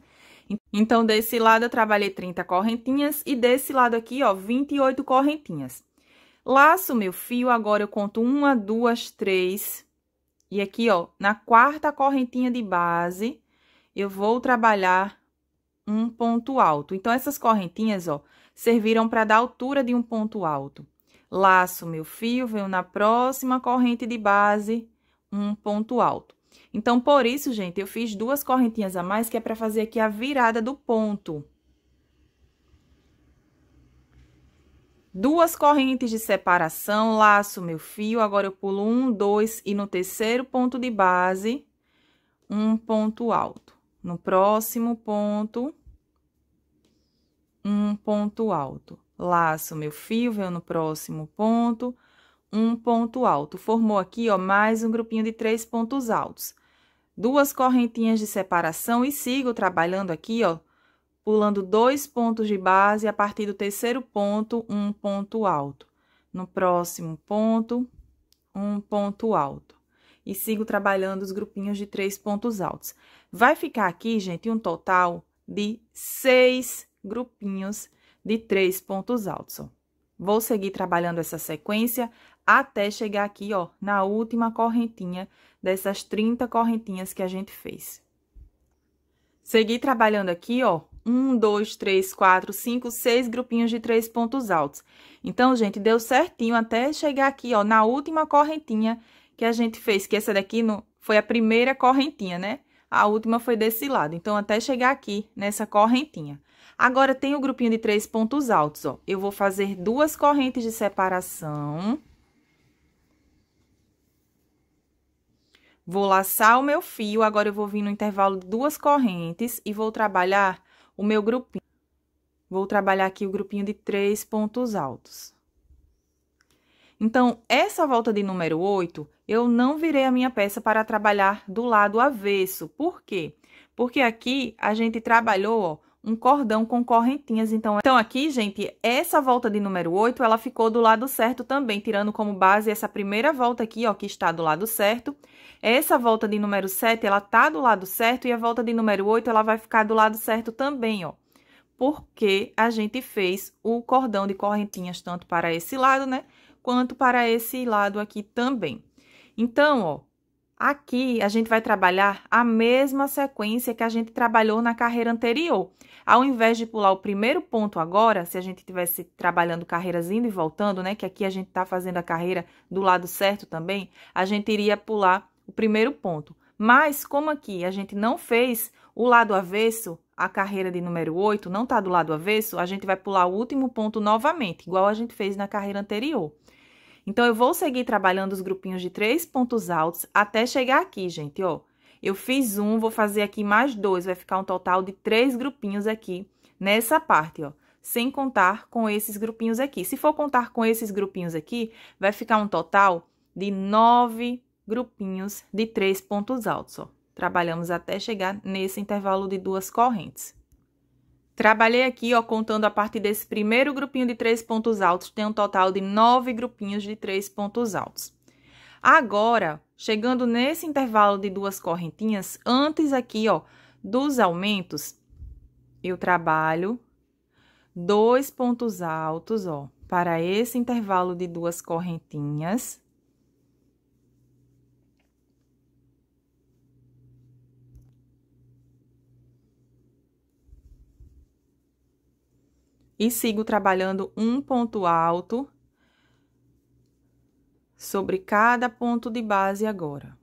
Então, desse lado eu trabalhei 30 correntinhas e desse lado aqui, ó, 28 correntinhas. Laço meu fio, agora eu conto uma, duas, três. E aqui, ó, na quarta correntinha de base, eu vou trabalhar um ponto alto. Então, essas correntinhas, ó, serviram para dar altura de um ponto alto. Laço meu fio, venho na próxima corrente de base, um ponto alto. Então, por isso, gente, eu fiz duas correntinhas a mais, que é para fazer aqui a virada do ponto. Duas correntes de separação, laço meu fio, agora eu pulo um, dois, e no terceiro ponto de base, um ponto alto. No próximo ponto, um ponto alto. Laço meu fio, venho no próximo ponto, um ponto alto. Formou aqui, ó, mais um grupinho de três pontos altos duas correntinhas de separação e sigo trabalhando aqui, ó, pulando dois pontos de base a partir do terceiro ponto, um ponto alto. No próximo ponto, um ponto alto. E sigo trabalhando os grupinhos de três pontos altos. Vai ficar aqui, gente, um total de seis grupinhos de três pontos altos, ó. Vou seguir trabalhando essa sequência até chegar aqui, ó, na última correntinha dessas 30 correntinhas que a gente fez. Segui trabalhando aqui, ó, um, dois, três, quatro, cinco, seis grupinhos de três pontos altos. Então, gente, deu certinho até chegar aqui, ó, na última correntinha que a gente fez, que essa daqui no, foi a primeira correntinha, né? A última foi desse lado, então, até chegar aqui nessa correntinha. Agora, tem o grupinho de três pontos altos, ó. Eu vou fazer duas correntes de separação Vou laçar o meu fio, agora eu vou vir no intervalo de duas correntes e vou trabalhar o meu grupinho. Vou trabalhar aqui o grupinho de três pontos altos. Então, essa volta de número 8, eu não virei a minha peça para trabalhar do lado avesso. Por quê? Porque aqui a gente trabalhou, ó, um cordão com correntinhas. Então, então aqui, gente, essa volta de número 8, ela ficou do lado certo também, tirando como base essa primeira volta aqui, ó, que está do lado certo. Essa volta de número 7, ela tá do lado certo e a volta de número 8, ela vai ficar do lado certo também, ó. Porque a gente fez o cordão de correntinhas tanto para esse lado, né, quanto para esse lado aqui também. Então, ó, Aqui, a gente vai trabalhar a mesma sequência que a gente trabalhou na carreira anterior. Ao invés de pular o primeiro ponto agora, se a gente tivesse trabalhando carreiras indo e voltando, né? Que aqui a gente tá fazendo a carreira do lado certo também, a gente iria pular o primeiro ponto. Mas, como aqui a gente não fez o lado avesso, a carreira de número 8 não tá do lado avesso, a gente vai pular o último ponto novamente, igual a gente fez na carreira anterior. Então, eu vou seguir trabalhando os grupinhos de três pontos altos até chegar aqui, gente, ó. Eu fiz um, vou fazer aqui mais dois, vai ficar um total de três grupinhos aqui nessa parte, ó. Sem contar com esses grupinhos aqui. Se for contar com esses grupinhos aqui, vai ficar um total de nove grupinhos de três pontos altos, ó. Trabalhamos até chegar nesse intervalo de duas correntes. Trabalhei aqui, ó, contando a partir desse primeiro grupinho de três pontos altos, tem um total de nove grupinhos de três pontos altos. Agora, chegando nesse intervalo de duas correntinhas, antes aqui, ó, dos aumentos, eu trabalho dois pontos altos, ó, para esse intervalo de duas correntinhas. E sigo trabalhando um ponto alto sobre cada ponto de base agora.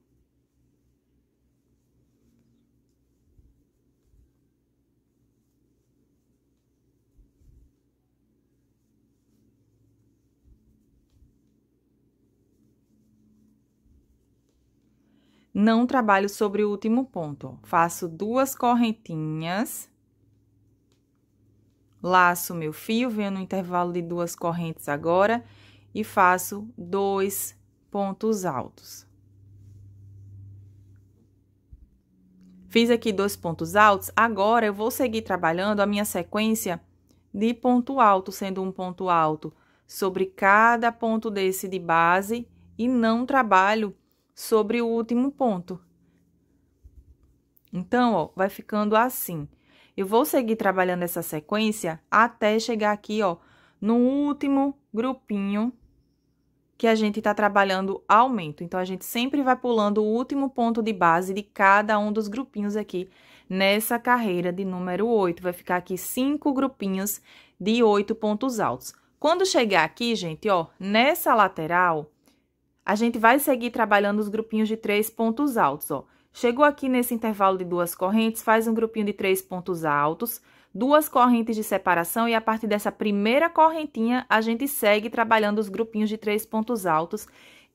Não trabalho sobre o último ponto, faço duas correntinhas. Laço meu fio, venho no intervalo de duas correntes agora e faço dois pontos altos. Fiz aqui dois pontos altos, agora eu vou seguir trabalhando a minha sequência de ponto alto, sendo um ponto alto sobre cada ponto desse de base e não trabalho sobre o último ponto. Então, ó, vai ficando assim. Eu vou seguir trabalhando essa sequência até chegar aqui, ó, no último grupinho que a gente tá trabalhando aumento. Então, a gente sempre vai pulando o último ponto de base de cada um dos grupinhos aqui nessa carreira de número 8. Vai ficar aqui cinco grupinhos de oito pontos altos. Quando chegar aqui, gente, ó, nessa lateral, a gente vai seguir trabalhando os grupinhos de três pontos altos, ó. Chegou aqui nesse intervalo de duas correntes, faz um grupinho de três pontos altos, duas correntes de separação e a partir dessa primeira correntinha, a gente segue trabalhando os grupinhos de três pontos altos,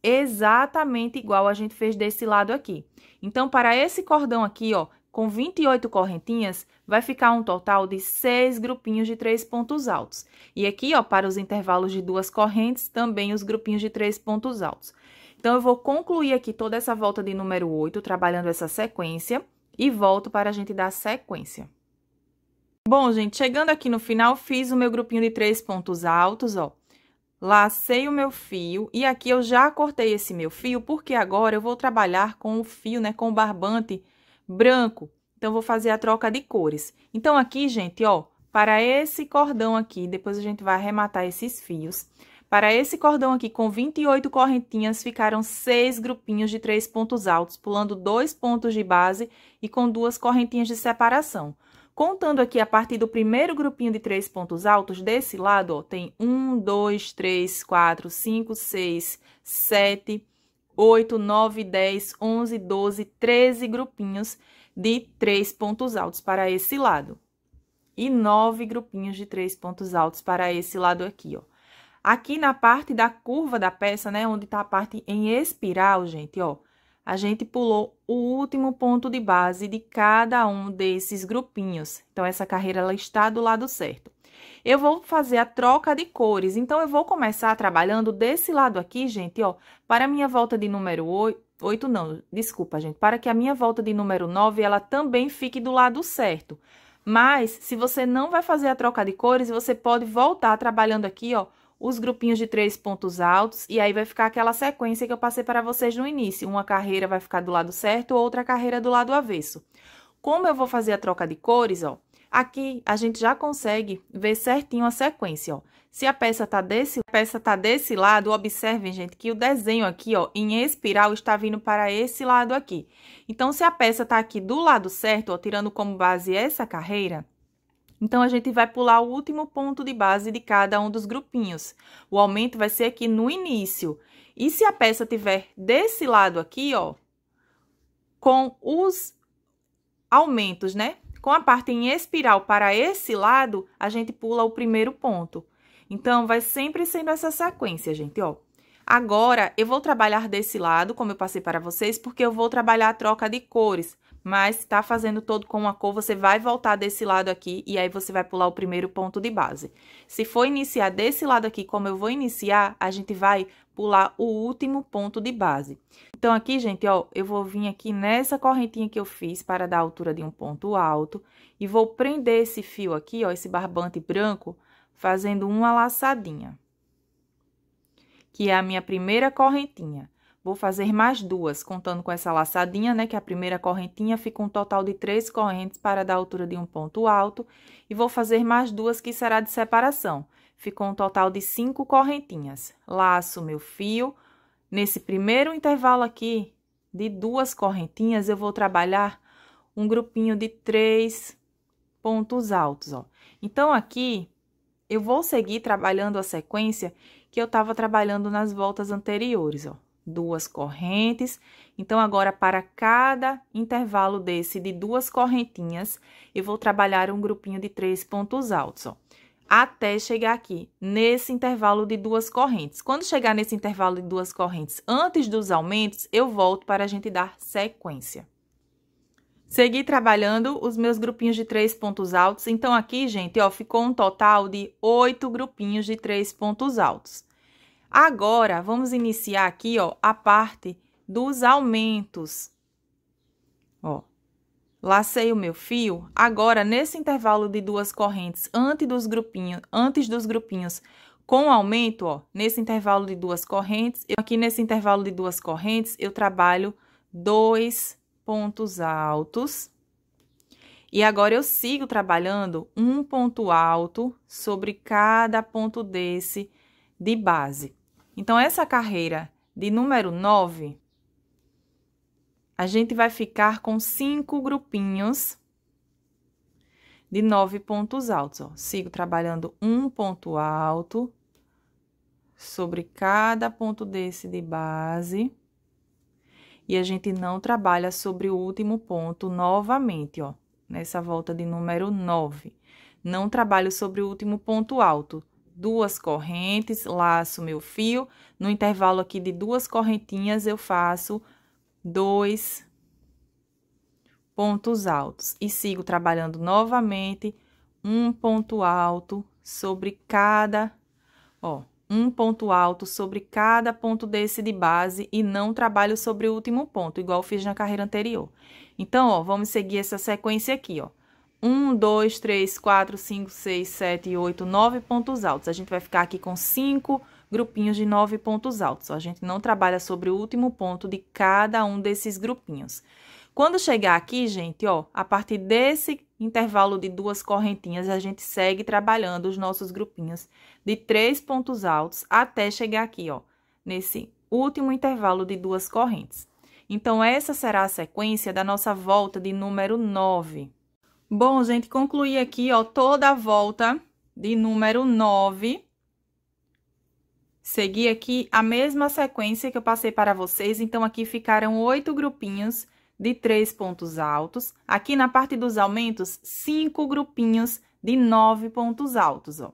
exatamente igual a gente fez desse lado aqui. Então, para esse cordão aqui, ó, com 28 correntinhas, vai ficar um total de seis grupinhos de três pontos altos. E aqui, ó, para os intervalos de duas correntes, também os grupinhos de três pontos altos. Então, eu vou concluir aqui toda essa volta de número 8, trabalhando essa sequência, e volto para a gente dar sequência. Bom, gente, chegando aqui no final, fiz o meu grupinho de três pontos altos, ó. Lacei o meu fio e aqui eu já cortei esse meu fio, porque agora eu vou trabalhar com o fio, né, com o barbante branco. Então, vou fazer a troca de cores. Então, aqui, gente, ó, para esse cordão aqui, depois a gente vai arrematar esses fios. Para esse cordão aqui, com 28 correntinhas, ficaram seis grupinhos de três pontos altos, pulando dois pontos de base e com duas correntinhas de separação. Contando aqui a partir do primeiro grupinho de três pontos altos, desse lado, ó, tem um, dois, três, quatro, cinco, seis, sete, 8, 9, 10, 11, 12, 13 grupinhos de três pontos altos para esse lado. E nove grupinhos de três pontos altos para esse lado aqui, ó. Aqui na parte da curva da peça, né, onde tá a parte em espiral, gente, ó, a gente pulou o último ponto de base de cada um desses grupinhos. Então, essa carreira, ela está do lado certo eu vou fazer a troca de cores. Então, eu vou começar trabalhando desse lado aqui, gente, ó, para a minha volta de número 8, 8 não, desculpa, gente, para que a minha volta de número 9, ela também fique do lado certo. Mas, se você não vai fazer a troca de cores, você pode voltar trabalhando aqui, ó, os grupinhos de três pontos altos, e aí vai ficar aquela sequência que eu passei para vocês no início. Uma carreira vai ficar do lado certo, outra carreira do lado avesso. Como eu vou fazer a troca de cores, ó, Aqui a gente já consegue ver certinho a sequência, ó. Se a peça tá desse, peça tá desse lado, observem, gente, que o desenho aqui, ó, em espiral está vindo para esse lado aqui. Então, se a peça tá aqui do lado certo, ó, tirando como base essa carreira, então, a gente vai pular o último ponto de base de cada um dos grupinhos. O aumento vai ser aqui no início. E se a peça tiver desse lado aqui, ó, com os aumentos, né? Com a parte em espiral para esse lado, a gente pula o primeiro ponto. Então, vai sempre sendo essa sequência, gente, ó. Agora, eu vou trabalhar desse lado, como eu passei para vocês, porque eu vou trabalhar a troca de cores. Mas, tá fazendo todo com uma cor, você vai voltar desse lado aqui e aí você vai pular o primeiro ponto de base. Se for iniciar desse lado aqui, como eu vou iniciar, a gente vai pular o último ponto de base. Então, aqui, gente, ó, eu vou vir aqui nessa correntinha que eu fiz para dar a altura de um ponto alto e vou prender esse fio aqui, ó, esse barbante branco, fazendo uma laçadinha. Que é a minha primeira correntinha. Vou fazer mais duas, contando com essa laçadinha, né, que a primeira correntinha fica um total de três correntes para dar altura de um ponto alto. E vou fazer mais duas, que será de separação ficou um total de cinco correntinhas. Laço meu fio. Nesse primeiro intervalo aqui, de duas correntinhas, eu vou trabalhar um grupinho de três pontos altos, ó. Então, aqui, eu vou seguir trabalhando a sequência que eu estava trabalhando nas voltas anteriores, ó. Duas correntes. Então, agora, para cada intervalo desse de duas correntinhas, eu vou trabalhar um grupinho de três pontos altos, ó até chegar aqui, nesse intervalo de duas correntes. Quando chegar nesse intervalo de duas correntes, antes dos aumentos, eu volto para a gente dar sequência. Segui trabalhando os meus grupinhos de três pontos altos. Então, aqui, gente, ó, ficou um total de oito grupinhos de três pontos altos. Agora, vamos iniciar aqui, ó, a parte dos aumentos. Ó, lacei o meu fio. Agora, nesse intervalo de duas correntes, antes dos grupinhos, antes dos grupinhos com aumento, ó, nesse intervalo de duas correntes, eu, aqui nesse intervalo de duas correntes, eu trabalho dois pontos altos. E agora eu sigo trabalhando um ponto alto sobre cada ponto desse de base. Então, essa carreira de número 9, a gente vai ficar com cinco grupinhos de nove pontos altos, ó. Sigo trabalhando um ponto alto sobre cada ponto desse de base e a gente não trabalha sobre o último ponto novamente, ó, nessa volta de número 9. Não trabalho sobre o último ponto alto. Duas correntes, laço meu fio. No intervalo aqui de duas correntinhas, eu faço dois pontos altos. E sigo trabalhando novamente um ponto alto sobre cada, ó, um ponto alto sobre cada ponto desse de base e não trabalho sobre o último ponto, igual fiz na carreira anterior. Então, ó, vamos seguir essa sequência aqui, ó. Um, dois, três, quatro, cinco, seis, sete, oito, nove pontos altos. A gente vai ficar aqui com cinco grupinhos de nove pontos altos. A gente não trabalha sobre o último ponto de cada um desses grupinhos. Quando chegar aqui, gente, ó, a partir desse intervalo de duas correntinhas, a gente segue trabalhando os nossos grupinhos de três pontos altos até chegar aqui, ó, nesse último intervalo de duas correntes. Então, essa será a sequência da nossa volta de número 9. Bom, gente, concluí aqui, ó, toda a volta de número 9. Segui aqui a mesma sequência que eu passei para vocês, então aqui ficaram oito grupinhos de três pontos altos. Aqui na parte dos aumentos, cinco grupinhos de nove pontos altos, ó.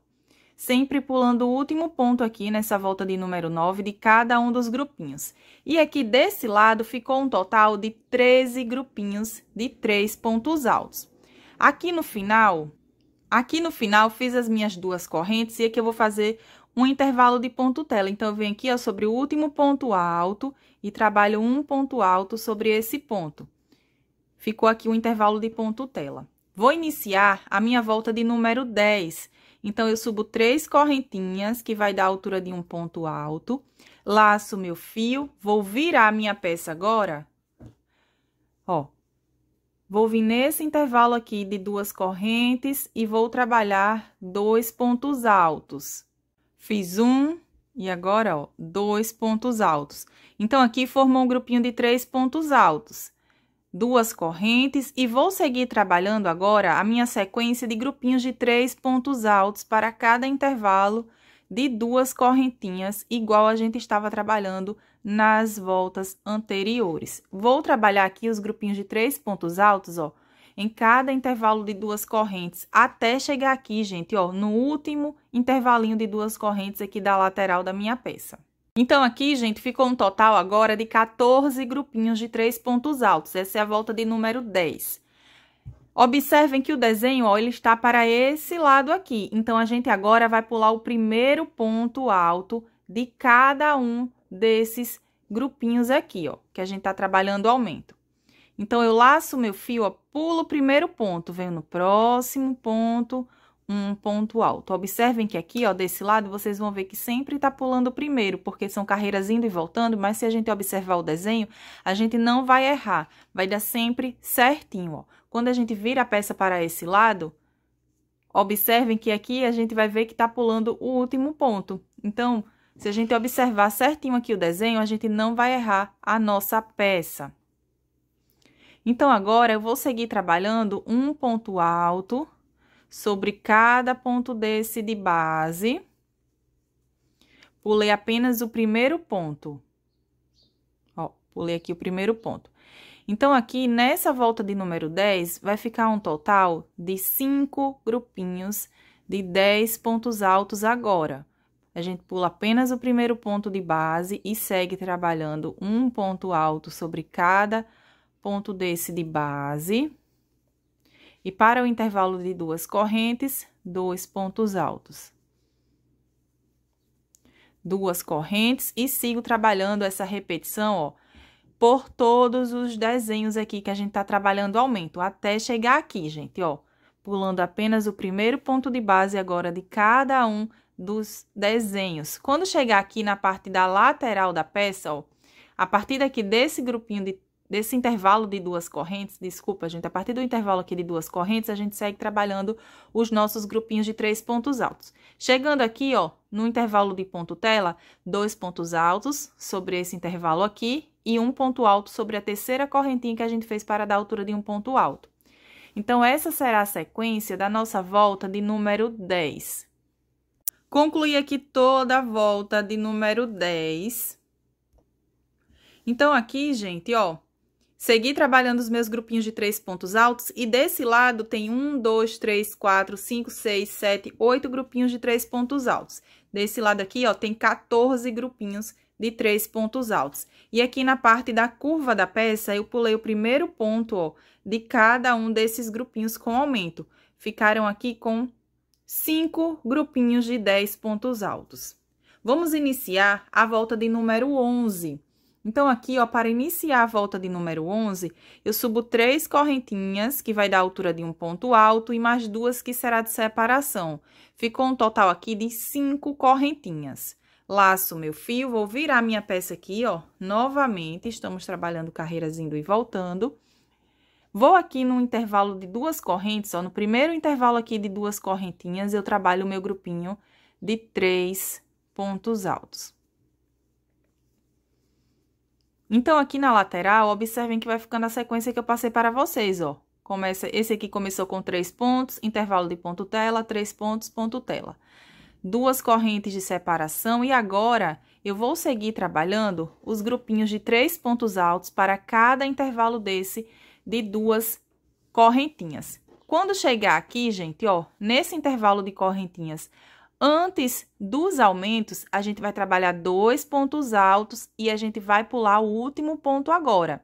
Sempre pulando o último ponto aqui nessa volta de número 9 de cada um dos grupinhos. E aqui desse lado ficou um total de 13 grupinhos de três pontos altos. Aqui no final, aqui no final fiz as minhas duas correntes e aqui eu vou fazer um intervalo de ponto tela. Então, eu venho aqui ó, sobre o último ponto alto e trabalho um ponto alto sobre esse ponto. Ficou aqui o intervalo de ponto tela. Vou iniciar a minha volta de número 10. Então, eu subo três correntinhas, que vai dar a altura de um ponto alto. Laço meu fio, vou virar a minha peça agora. Ó, vou vir nesse intervalo aqui de duas correntes e vou trabalhar dois pontos altos. Fiz um e agora, ó, dois pontos altos. Então, aqui formou um grupinho de três pontos altos, duas correntes, e vou seguir trabalhando agora a minha sequência de grupinhos de três pontos altos para cada intervalo de duas correntinhas, igual a gente estava trabalhando nas voltas anteriores. Vou trabalhar aqui os grupinhos de três pontos altos, ó, em cada intervalo de duas correntes, até chegar aqui, gente, ó, no último intervalinho de duas correntes aqui da lateral da minha peça. Então, aqui, gente, ficou um total agora de 14 grupinhos de três pontos altos. Essa é a volta de número 10. Observem que o desenho, ó, ele está para esse lado aqui. Então, a gente agora vai pular o primeiro ponto alto de cada um desses grupinhos aqui, ó, que a gente está trabalhando o aumento. Então, eu laço meu fio, ó, pulo o primeiro ponto, venho no próximo ponto, um ponto alto. Observem que aqui, ó, desse lado, vocês vão ver que sempre tá pulando o primeiro, porque são carreiras indo e voltando, mas se a gente observar o desenho, a gente não vai errar, vai dar sempre certinho, ó. Quando a gente vira a peça para esse lado, observem que aqui a gente vai ver que tá pulando o último ponto. Então, se a gente observar certinho aqui o desenho, a gente não vai errar a nossa peça. Então, agora, eu vou seguir trabalhando um ponto alto sobre cada ponto desse de base. Pulei apenas o primeiro ponto. Ó, pulei aqui o primeiro ponto. Então, aqui, nessa volta de número 10, vai ficar um total de cinco grupinhos de 10 pontos altos agora. A gente pula apenas o primeiro ponto de base e segue trabalhando um ponto alto sobre cada ponto desse de base. E para o intervalo de duas correntes, dois pontos altos. Duas correntes e sigo trabalhando essa repetição, ó, por todos os desenhos aqui que a gente tá trabalhando aumento, até chegar aqui, gente, ó, pulando apenas o primeiro ponto de base agora de cada um dos desenhos. Quando chegar aqui na parte da lateral da peça, ó, a partir daqui desse grupinho de desse intervalo de duas correntes, desculpa, gente, a partir do intervalo aqui de duas correntes, a gente segue trabalhando os nossos grupinhos de três pontos altos. Chegando aqui, ó, no intervalo de ponto tela, dois pontos altos sobre esse intervalo aqui e um ponto alto sobre a terceira correntinha que a gente fez para dar altura de um ponto alto. Então, essa será a sequência da nossa volta de número 10. Concluí aqui toda a volta de número 10. Então, aqui, gente, ó, segui trabalhando os meus grupinhos de três pontos altos e desse lado tem um, dois, três, quatro, cinco, seis, sete, oito grupinhos de três pontos altos. Desse lado aqui, ó, tem 14 grupinhos de três pontos altos. E aqui na parte da curva da peça, eu pulei o primeiro ponto, ó, de cada um desses grupinhos com aumento. Ficaram aqui com cinco grupinhos de 10 pontos altos. Vamos iniciar a volta de número 11. Então, aqui, ó, para iniciar a volta de número 11, eu subo três correntinhas, que vai dar a altura de um ponto alto, e mais duas que será de separação. Ficou um total aqui de cinco correntinhas. Laço meu fio, vou virar minha peça aqui, ó, novamente, estamos trabalhando carreiras indo e voltando. Vou aqui no intervalo de duas correntes, ó, no primeiro intervalo aqui de duas correntinhas, eu trabalho o meu grupinho de três pontos altos. Então, aqui na lateral, observem que vai ficando a sequência que eu passei para vocês, ó. Começa, esse aqui começou com três pontos, intervalo de ponto tela, três pontos, ponto tela duas correntes de separação e agora eu vou seguir trabalhando os grupinhos de três pontos altos para cada intervalo desse de duas correntinhas. Quando chegar aqui, gente, ó, nesse intervalo de correntinhas, antes dos aumentos, a gente vai trabalhar dois pontos altos e a gente vai pular o último ponto agora.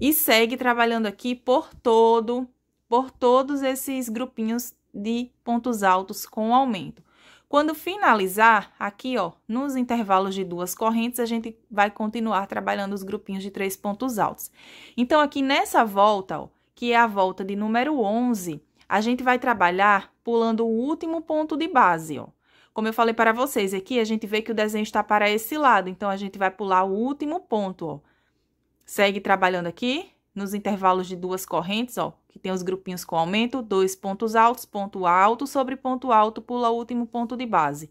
E segue trabalhando aqui por todo, por todos esses grupinhos de pontos altos com aumento. Quando finalizar, aqui, ó, nos intervalos de duas correntes, a gente vai continuar trabalhando os grupinhos de três pontos altos. Então, aqui nessa volta, ó, que é a volta de número 11, a gente vai trabalhar pulando o último ponto de base, ó. Como eu falei para vocês, aqui a gente vê que o desenho está para esse lado, então a gente vai pular o último ponto, ó. Segue trabalhando aqui, nos intervalos de duas correntes, ó, que tem os grupinhos com aumento, dois pontos altos, ponto alto sobre ponto alto, pula o último ponto de base.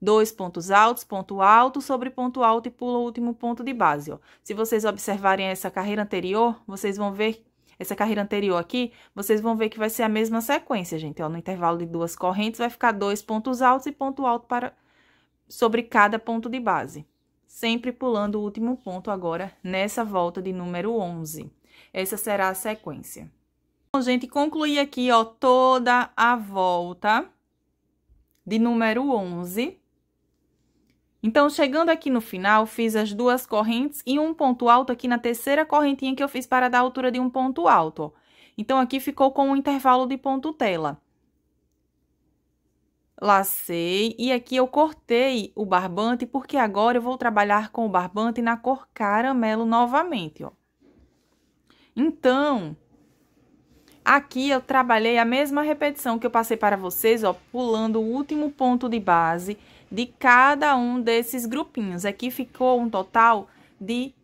Dois pontos altos, ponto alto sobre ponto alto e pula o último ponto de base, ó. Se vocês observarem essa carreira anterior, vocês vão ver essa carreira anterior aqui, vocês vão ver que vai ser a mesma sequência, gente, ó. No intervalo de duas correntes vai ficar dois pontos altos e ponto alto para sobre cada ponto de base. Sempre pulando o último ponto agora nessa volta de número 11. Essa será a sequência. Bom, gente, concluí aqui, ó, toda a volta de número 11. Então, chegando aqui no final, fiz as duas correntes e um ponto alto aqui na terceira correntinha que eu fiz para dar a altura de um ponto alto, ó. Então, aqui ficou com um intervalo de ponto tela. Lacei e aqui eu cortei o barbante, porque agora eu vou trabalhar com o barbante na cor caramelo novamente, ó. Então, aqui eu trabalhei a mesma repetição que eu passei para vocês, ó, pulando o último ponto de base de cada um desses grupinhos. Aqui ficou um total de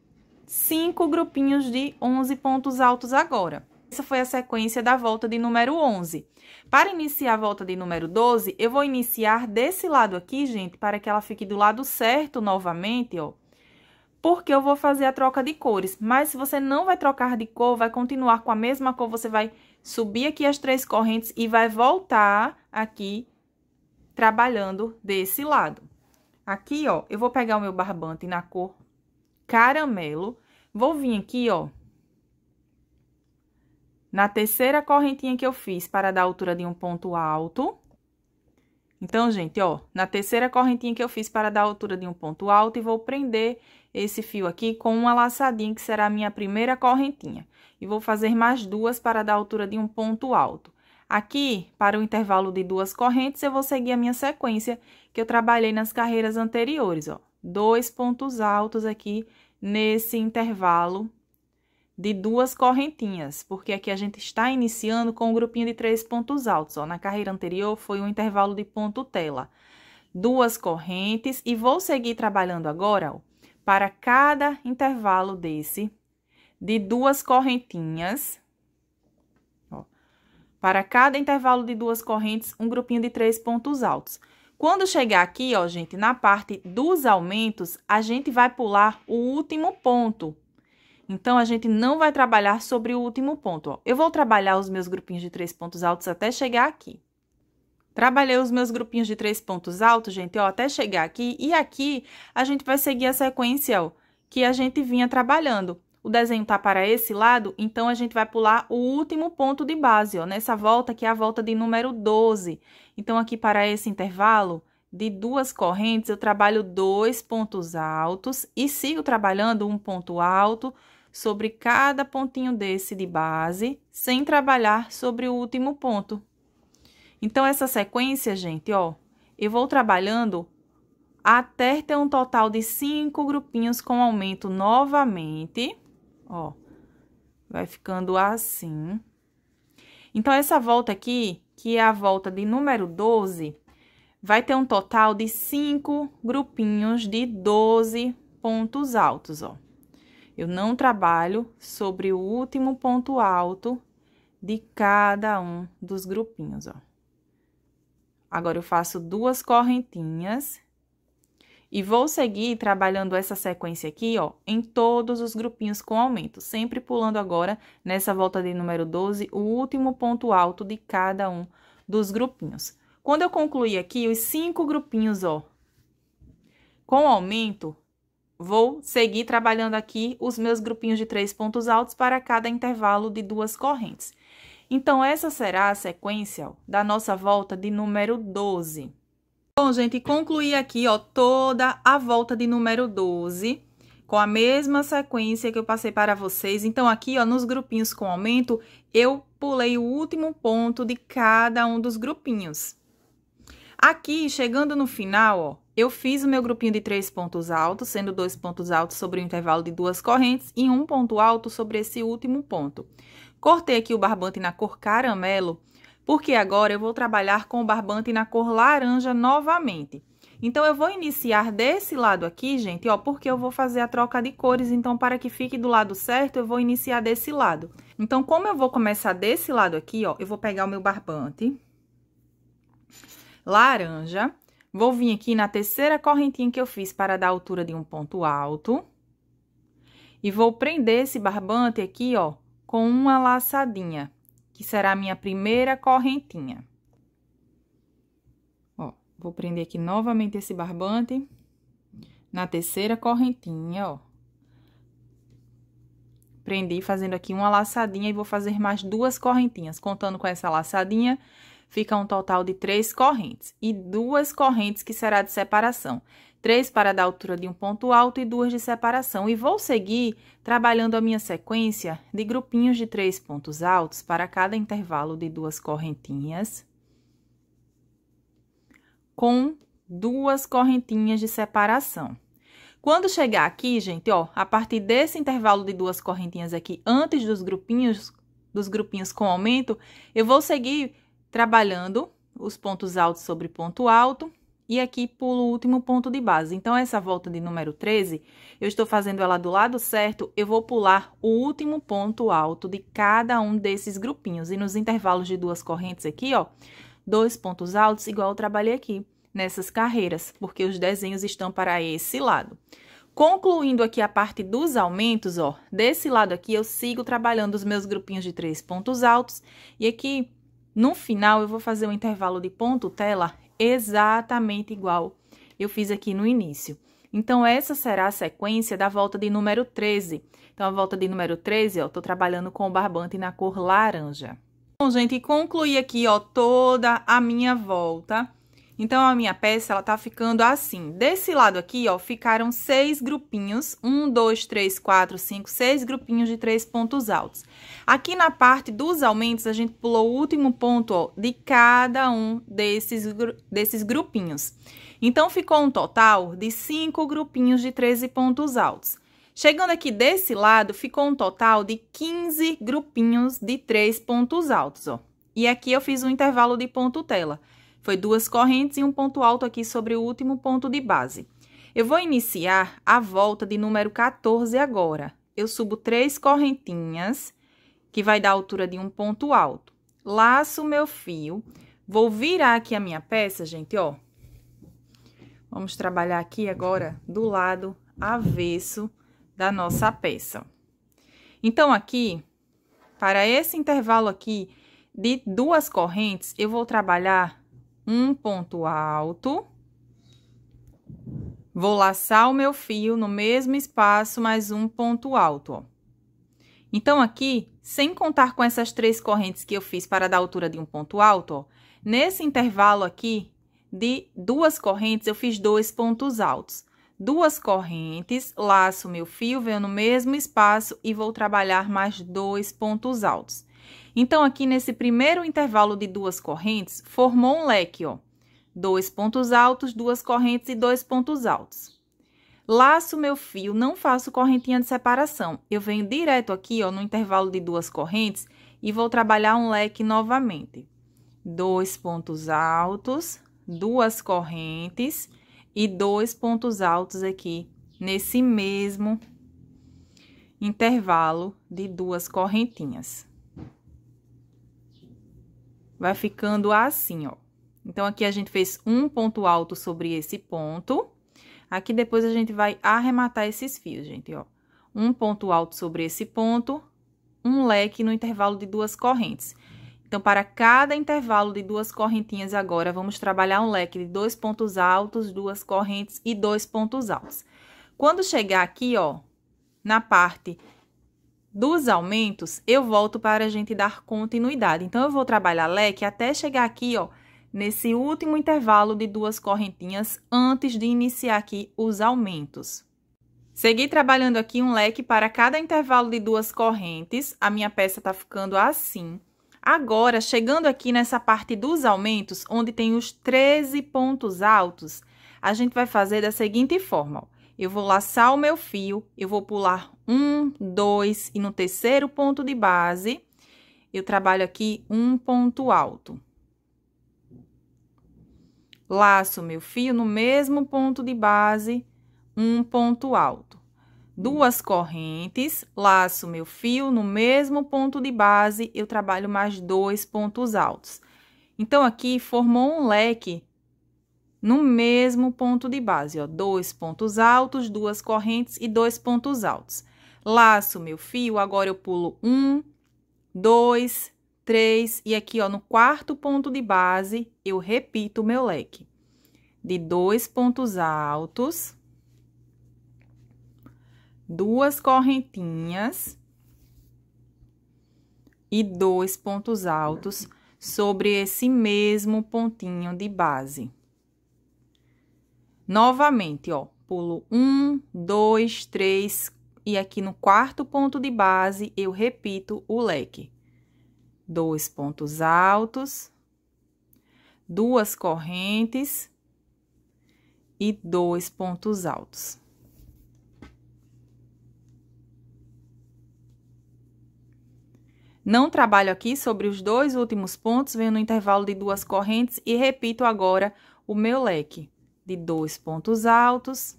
cinco grupinhos de 11 pontos altos agora. Essa foi a sequência da volta de número 11. Para iniciar a volta de número 12, eu vou iniciar desse lado aqui, gente, para que ela fique do lado certo novamente, ó porque eu vou fazer a troca de cores. Mas se você não vai trocar de cor, vai continuar com a mesma cor, você vai subir aqui as três correntes e vai voltar aqui trabalhando desse lado. Aqui, ó, eu vou pegar o meu barbante na cor caramelo, vou vir aqui, ó, na terceira correntinha que eu fiz para dar altura de um ponto alto. Então, gente, ó, na terceira correntinha que eu fiz para dar altura de um ponto alto, e vou prender esse fio aqui com uma laçadinha, que será a minha primeira correntinha. E vou fazer mais duas para dar altura de um ponto alto. Aqui, para o intervalo de duas correntes, eu vou seguir a minha sequência que eu trabalhei nas carreiras anteriores, ó. Dois pontos altos aqui nesse intervalo de duas correntinhas, porque aqui a gente está iniciando com um grupinho de três pontos altos, ó. Na carreira anterior foi um intervalo de ponto tela. Duas correntes e vou seguir trabalhando agora, ó, para cada intervalo desse de duas correntinhas, ó. Para cada intervalo de duas correntes, um grupinho de três pontos altos. Quando chegar aqui, ó, gente, na parte dos aumentos, a gente vai pular o último ponto, então, a gente não vai trabalhar sobre o último ponto. Ó. Eu vou trabalhar os meus grupinhos de três pontos altos até chegar aqui. Trabalhei os meus grupinhos de três pontos altos, gente, ó, até chegar aqui. E aqui, a gente vai seguir a sequência, ó, que a gente vinha trabalhando. O desenho tá para esse lado, então a gente vai pular o último ponto de base, ó, nessa volta, que é a volta de número 12. Então, aqui para esse intervalo, de duas correntes, eu trabalho dois pontos altos e sigo trabalhando um ponto alto, sobre cada pontinho desse de base, sem trabalhar sobre o último ponto. Então, essa sequência, gente, ó, eu vou trabalhando até ter um total de cinco grupinhos com aumento novamente, ó, vai ficando assim. Então, essa volta aqui, que é a volta de número 12, vai ter um total de cinco grupinhos de 12 pontos altos, ó. Eu não trabalho sobre o último ponto alto de cada um dos grupinhos, ó. Agora, eu faço duas correntinhas e vou seguir trabalhando essa sequência aqui, ó, em todos os grupinhos com aumento, sempre pulando agora, nessa volta de número 12, o último ponto alto de cada um dos grupinhos. Quando eu concluir aqui os cinco grupinhos, ó, com aumento, Vou seguir trabalhando aqui os meus grupinhos de três pontos altos para cada intervalo de duas correntes. Então, essa será a sequência da nossa volta de número 12. Bom, gente, concluí aqui, ó, toda a volta de número 12, com a mesma sequência que eu passei para vocês. Então, aqui, ó, nos grupinhos com aumento, eu pulei o último ponto de cada um dos grupinhos. Aqui, chegando no final, ó, eu fiz o meu grupinho de três pontos altos, sendo dois pontos altos sobre o intervalo de duas correntes e um ponto alto sobre esse último ponto. Cortei aqui o barbante na cor caramelo, porque agora eu vou trabalhar com o barbante na cor laranja novamente. Então, eu vou iniciar desse lado aqui, gente, ó, porque eu vou fazer a troca de cores. Então, para que fique do lado certo, eu vou iniciar desse lado. Então, como eu vou começar desse lado aqui, ó, eu vou pegar o meu barbante laranja Vou vir aqui na terceira correntinha que eu fiz para dar altura de um ponto alto. E vou prender esse barbante aqui, ó, com uma laçadinha, que será a minha primeira correntinha. Ó, vou prender aqui novamente esse barbante na terceira correntinha, ó. Prendi fazendo aqui uma laçadinha e vou fazer mais duas correntinhas, contando com essa laçadinha fica um total de três correntes e duas correntes que será de separação. Três para dar altura de um ponto alto e duas de separação. E vou seguir trabalhando a minha sequência de grupinhos de três pontos altos para cada intervalo de duas correntinhas. Com duas correntinhas de separação. Quando chegar aqui, gente, ó, a partir desse intervalo de duas correntinhas aqui, antes dos grupinhos, dos grupinhos com aumento, eu vou seguir trabalhando os pontos altos sobre ponto alto e aqui pulo o último ponto de base. Então, essa volta de número 13, eu estou fazendo ela do lado certo, eu vou pular o último ponto alto de cada um desses grupinhos. E nos intervalos de duas correntes aqui, ó, dois pontos altos, igual eu trabalhei aqui nessas carreiras, porque os desenhos estão para esse lado. Concluindo aqui a parte dos aumentos, ó, desse lado aqui eu sigo trabalhando os meus grupinhos de três pontos altos e aqui no final, eu vou fazer um intervalo de ponto tela exatamente igual eu fiz aqui no início. Então, essa será a sequência da volta de número 13. Então, a volta de número 13, ó, tô trabalhando com o barbante na cor laranja. Bom, gente, concluí aqui, ó, toda a minha volta. Então, a minha peça, ela tá ficando assim. Desse lado aqui, ó, ficaram seis grupinhos. Um, dois, três, quatro, cinco, seis grupinhos de três pontos altos. Aqui na parte dos aumentos, a gente pulou o último ponto, ó, de cada um desses, desses grupinhos. Então, ficou um total de cinco grupinhos de 13 pontos altos. Chegando aqui desse lado, ficou um total de 15 grupinhos de três pontos altos, ó. E aqui eu fiz um intervalo de ponto tela. Foi duas correntes e um ponto alto aqui sobre o último ponto de base. Eu vou iniciar a volta de número 14 agora. Eu subo três correntinhas, que vai dar a altura de um ponto alto. Laço meu fio. Vou virar aqui a minha peça, gente, ó. Vamos trabalhar aqui agora do lado avesso da nossa peça. Então, aqui, para esse intervalo aqui de duas correntes, eu vou trabalhar um ponto alto. Vou laçar o meu fio no mesmo espaço, mais um ponto alto, ó. Então, aqui, sem contar com essas três correntes que eu fiz para dar altura de um ponto alto, ó, nesse intervalo aqui de duas correntes, eu fiz dois pontos altos. Duas correntes, laço meu fio, venho no mesmo espaço e vou trabalhar mais dois pontos altos. Então, aqui nesse primeiro intervalo de duas correntes, formou um leque, ó. Dois pontos altos, duas correntes e dois pontos altos. Laço meu fio, não faço correntinha de separação. Eu venho direto aqui, ó, no intervalo de duas correntes e vou trabalhar um leque novamente. Dois pontos altos, duas correntes e dois pontos altos aqui nesse mesmo intervalo de duas correntinhas vai ficando assim, ó. Então, aqui a gente fez um ponto alto sobre esse ponto. Aqui depois a gente vai arrematar esses fios, gente, ó. Um ponto alto sobre esse ponto, um leque no intervalo de duas correntes. Então, para cada intervalo de duas correntinhas agora, vamos trabalhar um leque de dois pontos altos, duas correntes e dois pontos altos. Quando chegar aqui, ó, na parte dos aumentos, eu volto para a gente dar continuidade. Então, eu vou trabalhar leque até chegar aqui, ó, nesse último intervalo de duas correntinhas, antes de iniciar aqui os aumentos. Segui trabalhando aqui um leque para cada intervalo de duas correntes, a minha peça tá ficando assim. Agora, chegando aqui nessa parte dos aumentos, onde tem os 13 pontos altos, a gente vai fazer da seguinte forma, ó eu vou laçar o meu fio, eu vou pular um, dois, e no terceiro ponto de base, eu trabalho aqui um ponto alto. Laço meu fio no mesmo ponto de base, um ponto alto. Duas correntes, laço meu fio no mesmo ponto de base, eu trabalho mais dois pontos altos. Então, aqui formou um leque no mesmo ponto de base, ó, dois pontos altos, duas correntes e dois pontos altos. Laço meu fio, agora eu pulo um, dois, três, e aqui, ó, no quarto ponto de base, eu repito o meu leque de dois pontos altos, duas correntinhas e dois pontos altos sobre esse mesmo pontinho de base. Novamente, ó, pulo um, dois, três, e aqui no quarto ponto de base, eu repito o leque. Dois pontos altos, duas correntes e dois pontos altos. Não trabalho aqui sobre os dois últimos pontos, venho no intervalo de duas correntes e repito agora o meu leque de dois pontos altos,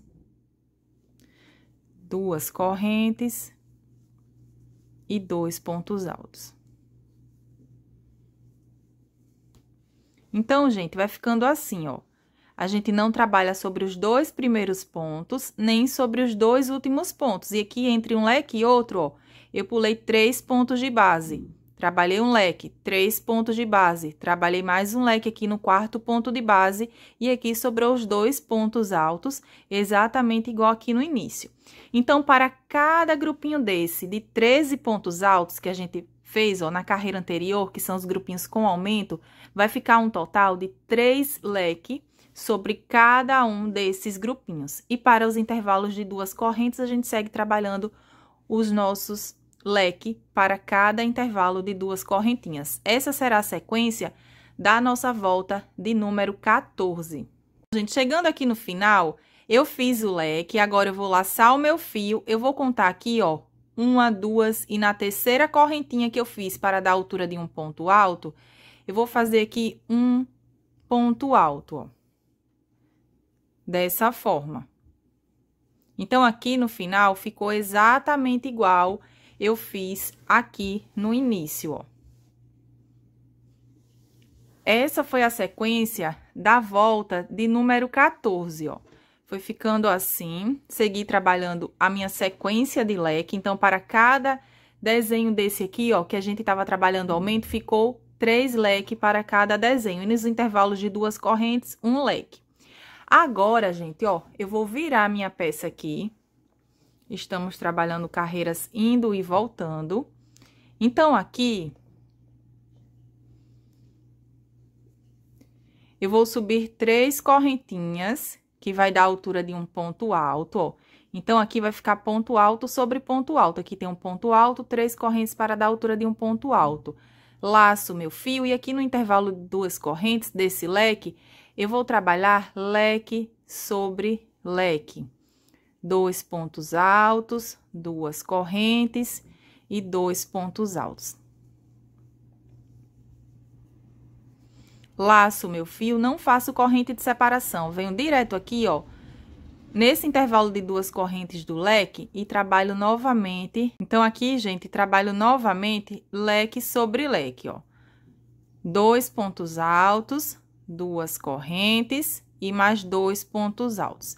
duas correntes e dois pontos altos. Então, gente, vai ficando assim, ó. A gente não trabalha sobre os dois primeiros pontos, nem sobre os dois últimos pontos. E aqui, entre um leque e outro, ó, eu pulei três pontos de base. Trabalhei um leque, três pontos de base. Trabalhei mais um leque aqui no quarto ponto de base. E aqui sobrou os dois pontos altos, exatamente igual aqui no início. Então, para cada grupinho desse de 13 pontos altos que a gente fez, ó, na carreira anterior, que são os grupinhos com aumento, vai ficar um total de três leques sobre cada um desses grupinhos. E para os intervalos de duas correntes, a gente segue trabalhando os nossos leque para cada intervalo de duas correntinhas. Essa será a sequência da nossa volta de número 14. Gente, chegando aqui no final, eu fiz o leque, agora eu vou laçar o meu fio, eu vou contar aqui, ó, uma, duas, e na terceira correntinha que eu fiz para dar altura de um ponto alto, eu vou fazer aqui um ponto alto, ó. Dessa forma. Então, aqui no final, ficou exatamente igual eu fiz aqui no início, ó. Essa foi a sequência da volta de número 14, ó. Foi ficando assim, segui trabalhando a minha sequência de leque. Então, para cada desenho desse aqui, ó, que a gente estava trabalhando aumento, ficou três leques para cada desenho. E nos intervalos de duas correntes, um leque. Agora, gente, ó, eu vou virar a minha peça aqui. Estamos trabalhando carreiras indo e voltando. Então, aqui... Eu vou subir três correntinhas que vai dar a altura de um ponto alto, ó. Então, aqui vai ficar ponto alto sobre ponto alto. Aqui tem um ponto alto, três correntes para dar a altura de um ponto alto. Laço meu fio e aqui no intervalo de duas correntes desse leque, eu vou trabalhar leque sobre leque. Dois pontos altos, duas correntes e dois pontos altos. laço meu fio, não faço corrente de separação. Venho direto aqui, ó, nesse intervalo de duas correntes do leque e trabalho novamente. Então, aqui, gente, trabalho novamente leque sobre leque, ó. Dois pontos altos, duas correntes e mais dois pontos altos.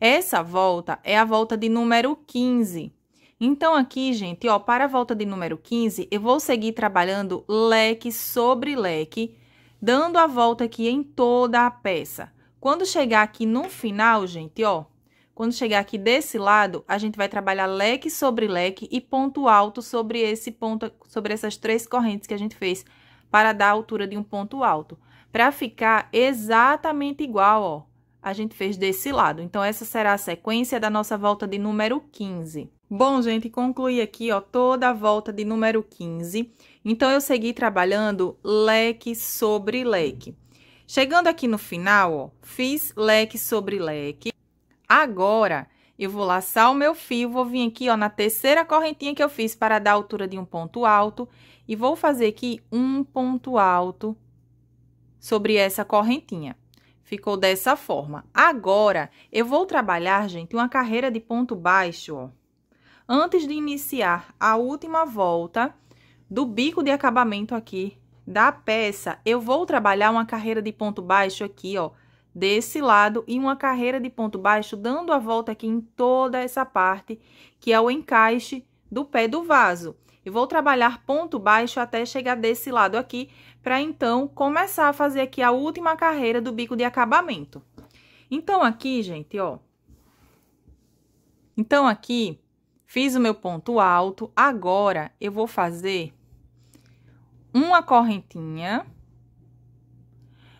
Essa volta é a volta de número 15. Então, aqui, gente, ó, para a volta de número 15, eu vou seguir trabalhando leque sobre leque, dando a volta aqui em toda a peça. Quando chegar aqui no final, gente, ó, quando chegar aqui desse lado, a gente vai trabalhar leque sobre leque e ponto alto sobre esse ponto, sobre essas três correntes que a gente fez para dar a altura de um ponto alto, para ficar exatamente igual, ó, a gente fez desse lado. Então, essa será a sequência da nossa volta de número 15. Bom, gente, concluí aqui, ó, toda a volta de número 15. Então, eu segui trabalhando leque sobre leque. Chegando aqui no final, ó, fiz leque sobre leque. Agora, eu vou laçar o meu fio, vou vir aqui, ó, na terceira correntinha que eu fiz para dar a altura de um ponto alto. E vou fazer aqui um ponto alto sobre essa correntinha. Ficou dessa forma. Agora, eu vou trabalhar, gente, uma carreira de ponto baixo, ó. Antes de iniciar a última volta do bico de acabamento aqui da peça, eu vou trabalhar uma carreira de ponto baixo aqui, ó, desse lado e uma carreira de ponto baixo dando a volta aqui em toda essa parte, que é o encaixe do pé do vaso. Eu vou trabalhar ponto baixo até chegar desse lado aqui, para então começar a fazer aqui a última carreira do bico de acabamento. Então, aqui, gente, ó. Então, aqui, fiz o meu ponto alto. Agora, eu vou fazer uma correntinha.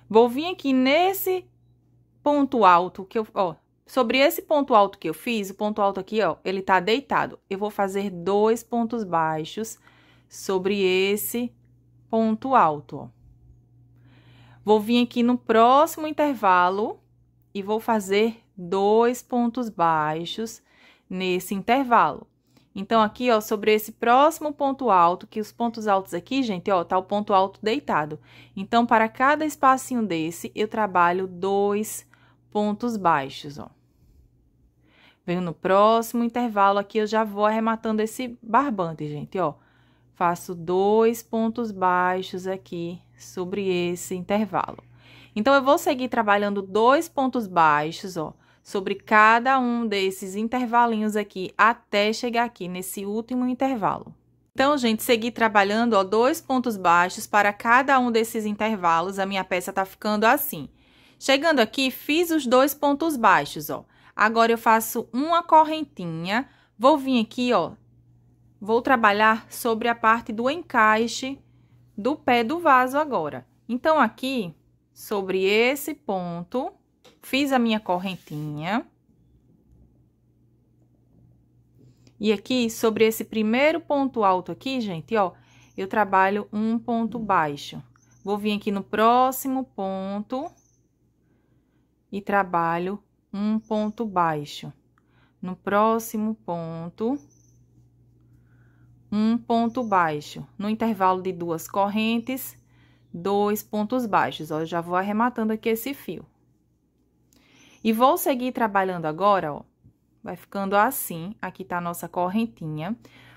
Vou vir aqui nesse ponto alto que eu, ó, sobre esse ponto alto que eu fiz, o ponto alto aqui, ó, ele tá deitado. Eu vou fazer dois pontos baixos sobre esse ponto alto. Vou vir aqui no próximo intervalo e vou fazer dois pontos baixos nesse intervalo. Então, aqui, ó, sobre esse próximo ponto alto, que os pontos altos aqui, gente, ó, tá o ponto alto deitado. Então, para cada espacinho desse, eu trabalho dois pontos baixos, ó. Venho no próximo intervalo aqui, eu já vou arrematando esse barbante, gente, ó faço dois pontos baixos aqui sobre esse intervalo. Então, eu vou seguir trabalhando dois pontos baixos, ó, sobre cada um desses intervalinhos aqui, até chegar aqui nesse último intervalo. Então, gente, segui trabalhando, ó, dois pontos baixos para cada um desses intervalos, a minha peça tá ficando assim. Chegando aqui, fiz os dois pontos baixos, ó. Agora, eu faço uma correntinha, vou vir aqui, ó, vou trabalhar sobre a parte do encaixe do pé do vaso agora. Então, aqui, sobre esse ponto, fiz a minha correntinha. E aqui, sobre esse primeiro ponto alto aqui, gente, ó, eu trabalho um ponto baixo. Vou vir aqui no próximo ponto e trabalho um ponto baixo. No próximo ponto, um ponto baixo. No intervalo de duas correntes, dois pontos baixos. Ó, eu já vou arrematando aqui esse fio. E vou seguir trabalhando agora, ó. Vai ficando assim, aqui tá a nossa correntinha.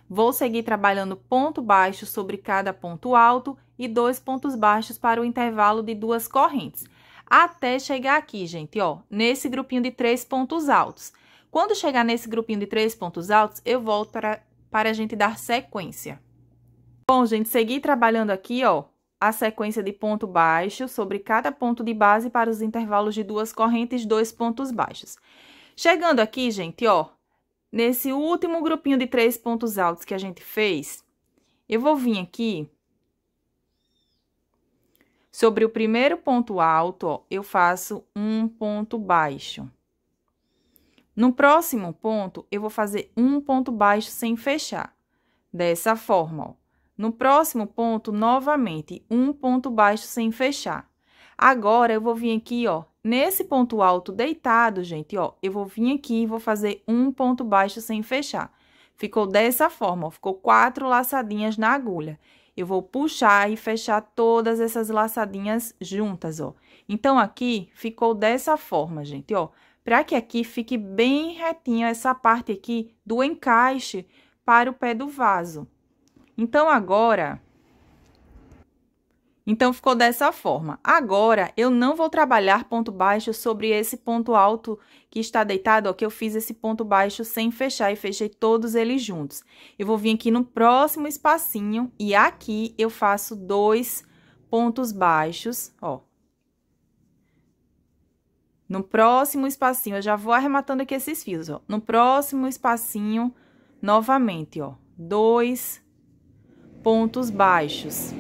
Vou seguir trabalhando ponto baixo sobre cada ponto alto e dois pontos baixos para o intervalo de duas correntes. Até chegar aqui, gente, ó, nesse grupinho de três pontos altos. Quando chegar nesse grupinho de três pontos altos, eu volto para, para a gente dar sequência. Bom, gente, seguir trabalhando aqui, ó, a sequência de ponto baixo sobre cada ponto de base para os intervalos de duas correntes, dois pontos baixos. Chegando aqui, gente, ó, nesse último grupinho de três pontos altos que a gente fez, eu vou vir aqui sobre o primeiro ponto alto, ó, eu faço um ponto baixo. No próximo ponto, eu vou fazer um ponto baixo sem fechar. Dessa forma, ó. No próximo ponto, novamente, um ponto baixo sem fechar. Agora, eu vou vir aqui, ó, nesse ponto alto deitado, gente, ó, eu vou vir aqui e vou fazer um ponto baixo sem fechar. Ficou dessa forma, ó, ficou quatro laçadinhas na agulha. Eu vou puxar e fechar todas essas laçadinhas juntas, ó. Então, aqui ficou dessa forma, gente, ó. Para que aqui fique bem retinho essa parte aqui do encaixe para o pé do vaso. Então, agora... Então, ficou dessa forma. Agora, eu não vou trabalhar ponto baixo sobre esse ponto alto que está deitado, ó, que eu fiz esse ponto baixo sem fechar e fechei todos eles juntos. Eu vou vir aqui no próximo espacinho e aqui eu faço dois pontos baixos, ó. No próximo espacinho, eu já vou arrematando aqui esses fios, ó. No próximo espacinho, novamente, ó, dois pontos baixos.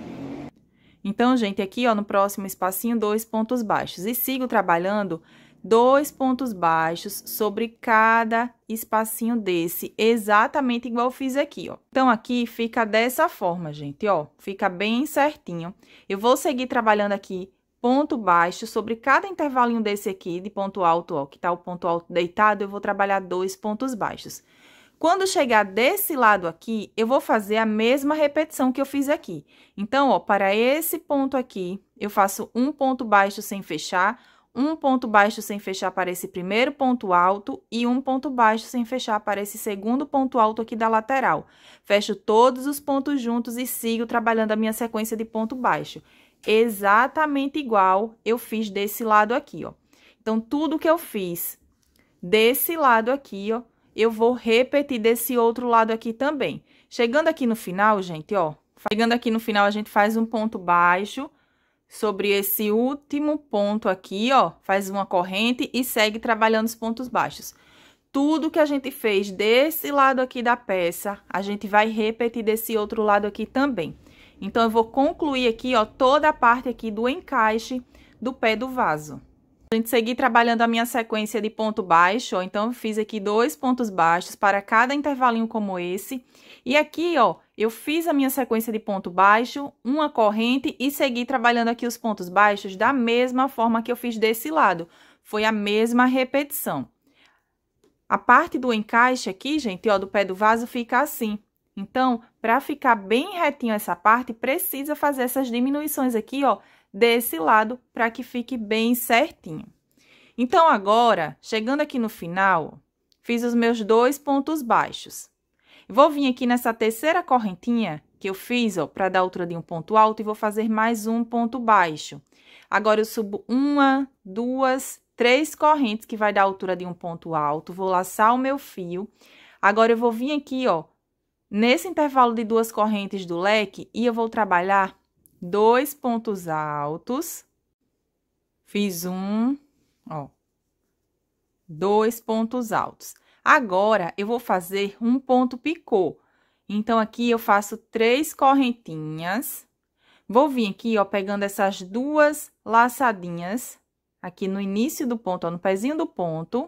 Então, gente, aqui, ó, no próximo espacinho, dois pontos baixos. E sigo trabalhando dois pontos baixos sobre cada espacinho desse, exatamente igual eu fiz aqui, ó. Então, aqui fica dessa forma, gente, ó, fica bem certinho. Eu vou seguir trabalhando aqui ponto baixo sobre cada intervalinho desse aqui, de ponto alto, ó, que tá o ponto alto deitado, eu vou trabalhar dois pontos baixos. Quando chegar desse lado aqui, eu vou fazer a mesma repetição que eu fiz aqui. Então, ó, para esse ponto aqui, eu faço um ponto baixo sem fechar, um ponto baixo sem fechar para esse primeiro ponto alto e um ponto baixo sem fechar para esse segundo ponto alto aqui da lateral. Fecho todos os pontos juntos e sigo trabalhando a minha sequência de ponto baixo. Exatamente igual eu fiz desse lado aqui, ó. Então, tudo que eu fiz desse lado aqui, ó, eu vou repetir desse outro lado aqui também. Chegando aqui no final, gente, ó, chegando aqui no final, a gente faz um ponto baixo sobre esse último ponto aqui, ó, faz uma corrente e segue trabalhando os pontos baixos. Tudo que a gente fez desse lado aqui da peça, a gente vai repetir desse outro lado aqui também. Então, eu vou concluir aqui, ó, toda a parte aqui do encaixe do pé do vaso. A gente seguir trabalhando a minha sequência de ponto baixo, ó, então eu fiz aqui dois pontos baixos para cada intervalinho como esse. E aqui, ó, eu fiz a minha sequência de ponto baixo, uma corrente e segui trabalhando aqui os pontos baixos da mesma forma que eu fiz desse lado. Foi a mesma repetição. A parte do encaixe aqui, gente, ó, do pé do vaso fica assim. Então, para ficar bem retinho essa parte, precisa fazer essas diminuições aqui, ó, desse lado para que fique bem certinho. Então, agora, chegando aqui no final, fiz os meus dois pontos baixos. Vou vir aqui nessa terceira correntinha que eu fiz, ó, para dar altura de um ponto alto e vou fazer mais um ponto baixo. Agora, eu subo uma, duas, três correntes que vai dar altura de um ponto alto, vou laçar o meu fio. Agora, eu vou vir aqui, ó, nesse intervalo de duas correntes do leque e eu vou trabalhar dois pontos altos, fiz um, ó, dois pontos altos. Agora, eu vou fazer um ponto picô. Então, aqui eu faço três correntinhas. Vou vir aqui, ó, pegando essas duas laçadinhas aqui no início do ponto, ó, no pezinho do ponto.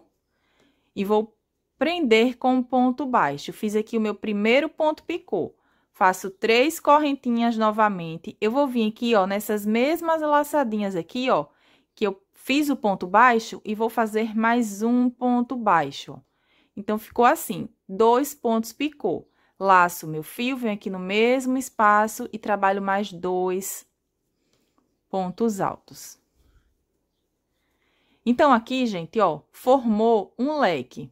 E vou prender com um ponto baixo. Fiz aqui o meu primeiro ponto picô. Faço três correntinhas novamente. Eu vou vir aqui, ó, nessas mesmas laçadinhas aqui, ó, que eu fiz o ponto baixo e vou fazer mais um ponto baixo. Então, ficou assim, dois pontos picô. Laço meu fio, venho aqui no mesmo espaço e trabalho mais dois pontos altos. Então, aqui, gente, ó, formou um leque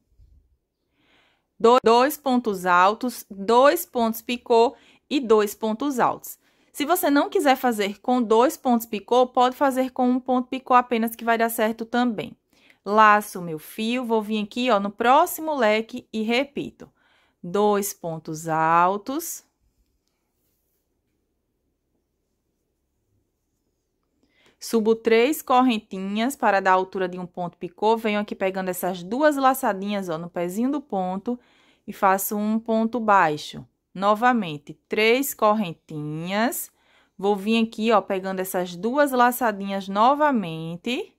dois pontos altos, dois pontos picô e dois pontos altos. Se você não quiser fazer com dois pontos picô, pode fazer com um ponto picô apenas que vai dar certo também. Laço meu fio, vou vir aqui, ó, no próximo leque e repito. Dois pontos altos. Subo três correntinhas para dar a altura de um ponto picô. Venho aqui pegando essas duas laçadinhas, ó, no pezinho do ponto e faço um ponto baixo. Novamente, três correntinhas. Vou vir aqui, ó, pegando essas duas laçadinhas novamente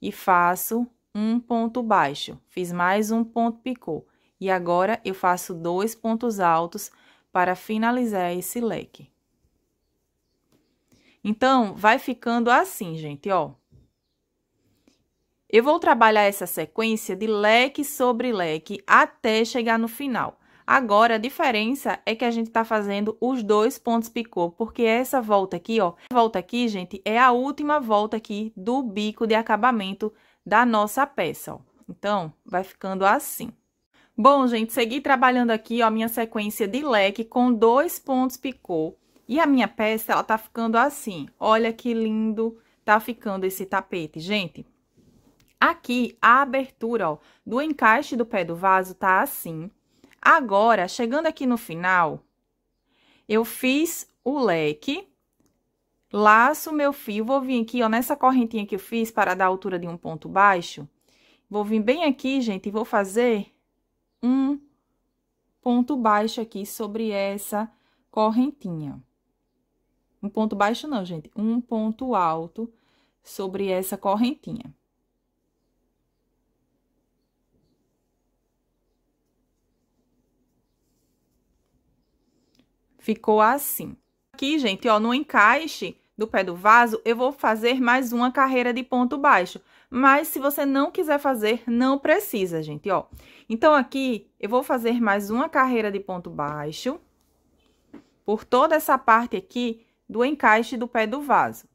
e faço um ponto baixo. Fiz mais um ponto picô. E agora, eu faço dois pontos altos para finalizar esse leque. Então, vai ficando assim, gente, ó. Eu vou trabalhar essa sequência de leque sobre leque até chegar no final. Agora, a diferença é que a gente tá fazendo os dois pontos picô, porque essa volta aqui, ó, volta aqui, gente, é a última volta aqui do bico de acabamento da nossa peça, ó. Então, vai ficando assim. Bom, gente, segui trabalhando aqui, ó, a minha sequência de leque com dois pontos picô. E a minha peça, ela tá ficando assim. Olha que lindo tá ficando esse tapete, gente. Aqui, a abertura, ó, do encaixe do pé do vaso tá assim. Agora, chegando aqui no final, eu fiz o leque, laço meu fio, vou vir aqui, ó, nessa correntinha que eu fiz para dar a altura de um ponto baixo. Vou vir bem aqui, gente, e vou fazer um ponto baixo aqui sobre essa correntinha. Um ponto baixo não, gente, um ponto alto sobre essa correntinha. Ficou assim. Aqui, gente, ó, no encaixe do pé do vaso, eu vou fazer mais uma carreira de ponto baixo. Mas, se você não quiser fazer, não precisa, gente, ó. Então, aqui, eu vou fazer mais uma carreira de ponto baixo. Por toda essa parte aqui, do encaixe do pé do vaso.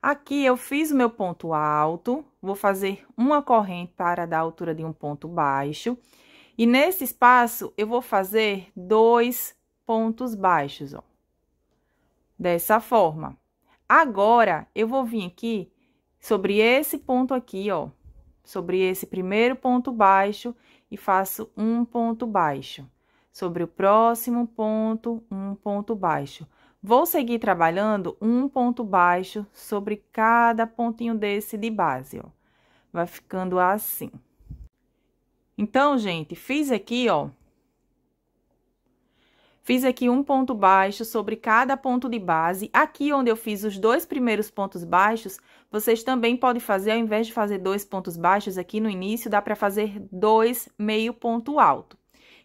Aqui, eu fiz o meu ponto alto, vou fazer uma corrente para dar a altura de um ponto baixo. E nesse espaço, eu vou fazer dois pontos baixos, ó. Dessa forma. Agora, eu vou vir aqui sobre esse ponto aqui, ó. Sobre esse primeiro ponto baixo e faço um ponto baixo. Sobre o próximo ponto, um ponto baixo. Vou seguir trabalhando um ponto baixo sobre cada pontinho desse de base, ó. Vai ficando assim. Então, gente, fiz aqui, ó. Fiz aqui um ponto baixo sobre cada ponto de base. Aqui onde eu fiz os dois primeiros pontos baixos, vocês também podem fazer, ao invés de fazer dois pontos baixos aqui no início, dá para fazer dois meio ponto alto.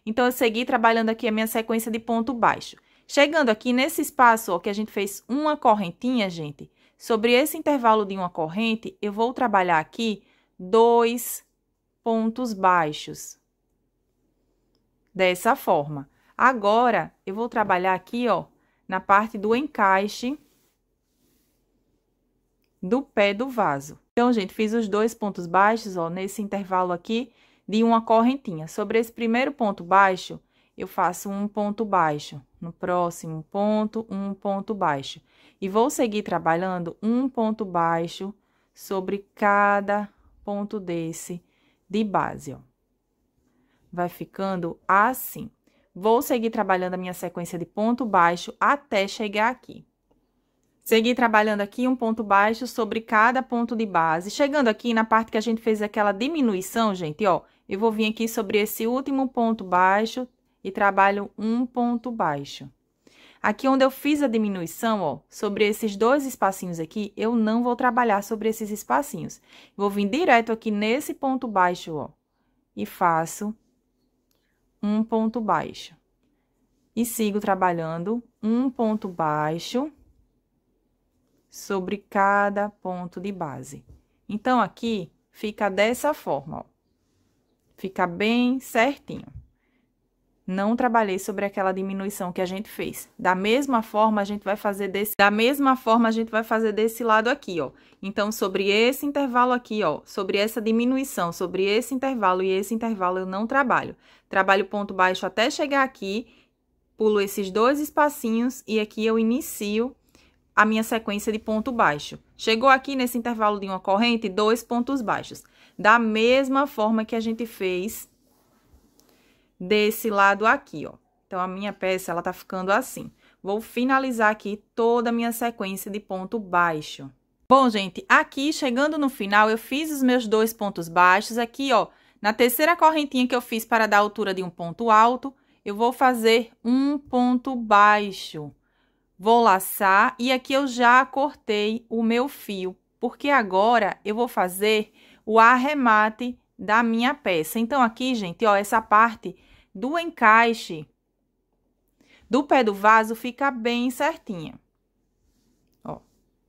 Então, eu segui trabalhando aqui a minha sequência de ponto baixo. Chegando aqui nesse espaço, ó, que a gente fez uma correntinha, gente, sobre esse intervalo de uma corrente, eu vou trabalhar aqui dois pontos baixos. Dessa forma. Agora, eu vou trabalhar aqui, ó, na parte do encaixe do pé do vaso. Então, gente, fiz os dois pontos baixos, ó, nesse intervalo aqui de uma correntinha. Sobre esse primeiro ponto baixo, eu faço um ponto baixo. No próximo ponto, um ponto baixo. E vou seguir trabalhando um ponto baixo sobre cada ponto desse de base, ó. Vai ficando assim. Vou seguir trabalhando a minha sequência de ponto baixo até chegar aqui. Seguir trabalhando aqui um ponto baixo sobre cada ponto de base. Chegando aqui na parte que a gente fez aquela diminuição, gente, ó, eu vou vir aqui sobre esse último ponto baixo e trabalho um ponto baixo. Aqui onde eu fiz a diminuição, ó, sobre esses dois espacinhos aqui, eu não vou trabalhar sobre esses espacinhos. Vou vir direto aqui nesse ponto baixo, ó, e faço um ponto baixo. E sigo trabalhando um ponto baixo sobre cada ponto de base. Então, aqui fica dessa forma, ó. Fica bem certinho. Não trabalhei sobre aquela diminuição que a gente fez. Da mesma forma, a gente vai fazer desse... Da mesma forma, a gente vai fazer desse lado aqui, ó. Então, sobre esse intervalo aqui, ó, sobre essa diminuição, sobre esse intervalo e esse intervalo, eu não trabalho. Trabalho ponto baixo até chegar aqui, pulo esses dois espacinhos e aqui eu inicio a minha sequência de ponto baixo. Chegou aqui nesse intervalo de uma corrente, dois pontos baixos. Da mesma forma que a gente fez desse lado aqui, ó. Então, a minha peça, ela tá ficando assim. Vou finalizar aqui toda a minha sequência de ponto baixo. Bom, gente, aqui, chegando no final, eu fiz os meus dois pontos baixos. Aqui, ó, na terceira correntinha que eu fiz para dar altura de um ponto alto, eu vou fazer um ponto baixo. Vou laçar e aqui eu já cortei o meu fio, porque agora eu vou fazer o arremate da minha peça. Então, aqui, gente, ó, essa parte do encaixe do pé do vaso fica bem certinha. Ó,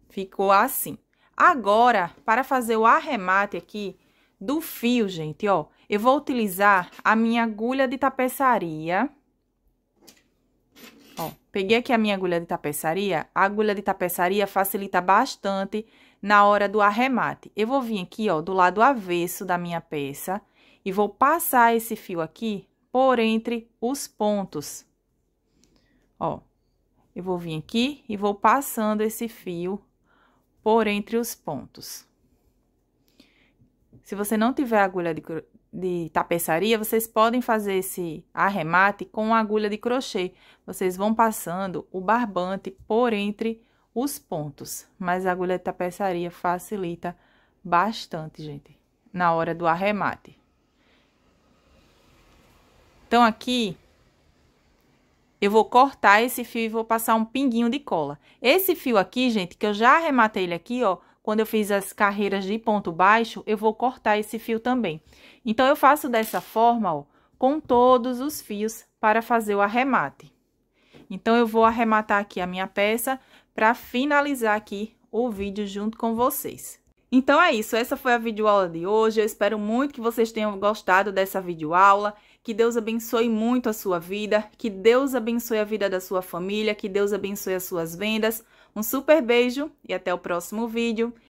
ficou assim. Agora, para fazer o arremate aqui do fio, gente, ó, eu vou utilizar a minha agulha de tapeçaria Ó, peguei aqui a minha agulha de tapeçaria. A agulha de tapeçaria facilita bastante na hora do arremate. Eu vou vir aqui, ó, do lado avesso da minha peça e vou passar esse fio aqui por entre os pontos. Ó, eu vou vir aqui e vou passando esse fio por entre os pontos. Se você não tiver agulha de, de tapeçaria, vocês podem fazer esse arremate com agulha de crochê. Vocês vão passando o barbante por entre os pontos, mas a agulha de tapeçaria facilita bastante, gente, na hora do arremate. Então, aqui, eu vou cortar esse fio e vou passar um pinguinho de cola. Esse fio aqui, gente, que eu já arrematei ele aqui, ó, quando eu fiz as carreiras de ponto baixo, eu vou cortar esse fio também. Então, eu faço dessa forma, ó, com todos os fios para fazer o arremate. Então, eu vou arrematar aqui a minha peça para finalizar aqui o vídeo junto com vocês. Então, é isso. Essa foi a videoaula de hoje. Eu espero muito que vocês tenham gostado dessa videoaula. Que Deus abençoe muito a sua vida. Que Deus abençoe a vida da sua família. Que Deus abençoe as suas vendas. Um super beijo e até o próximo vídeo.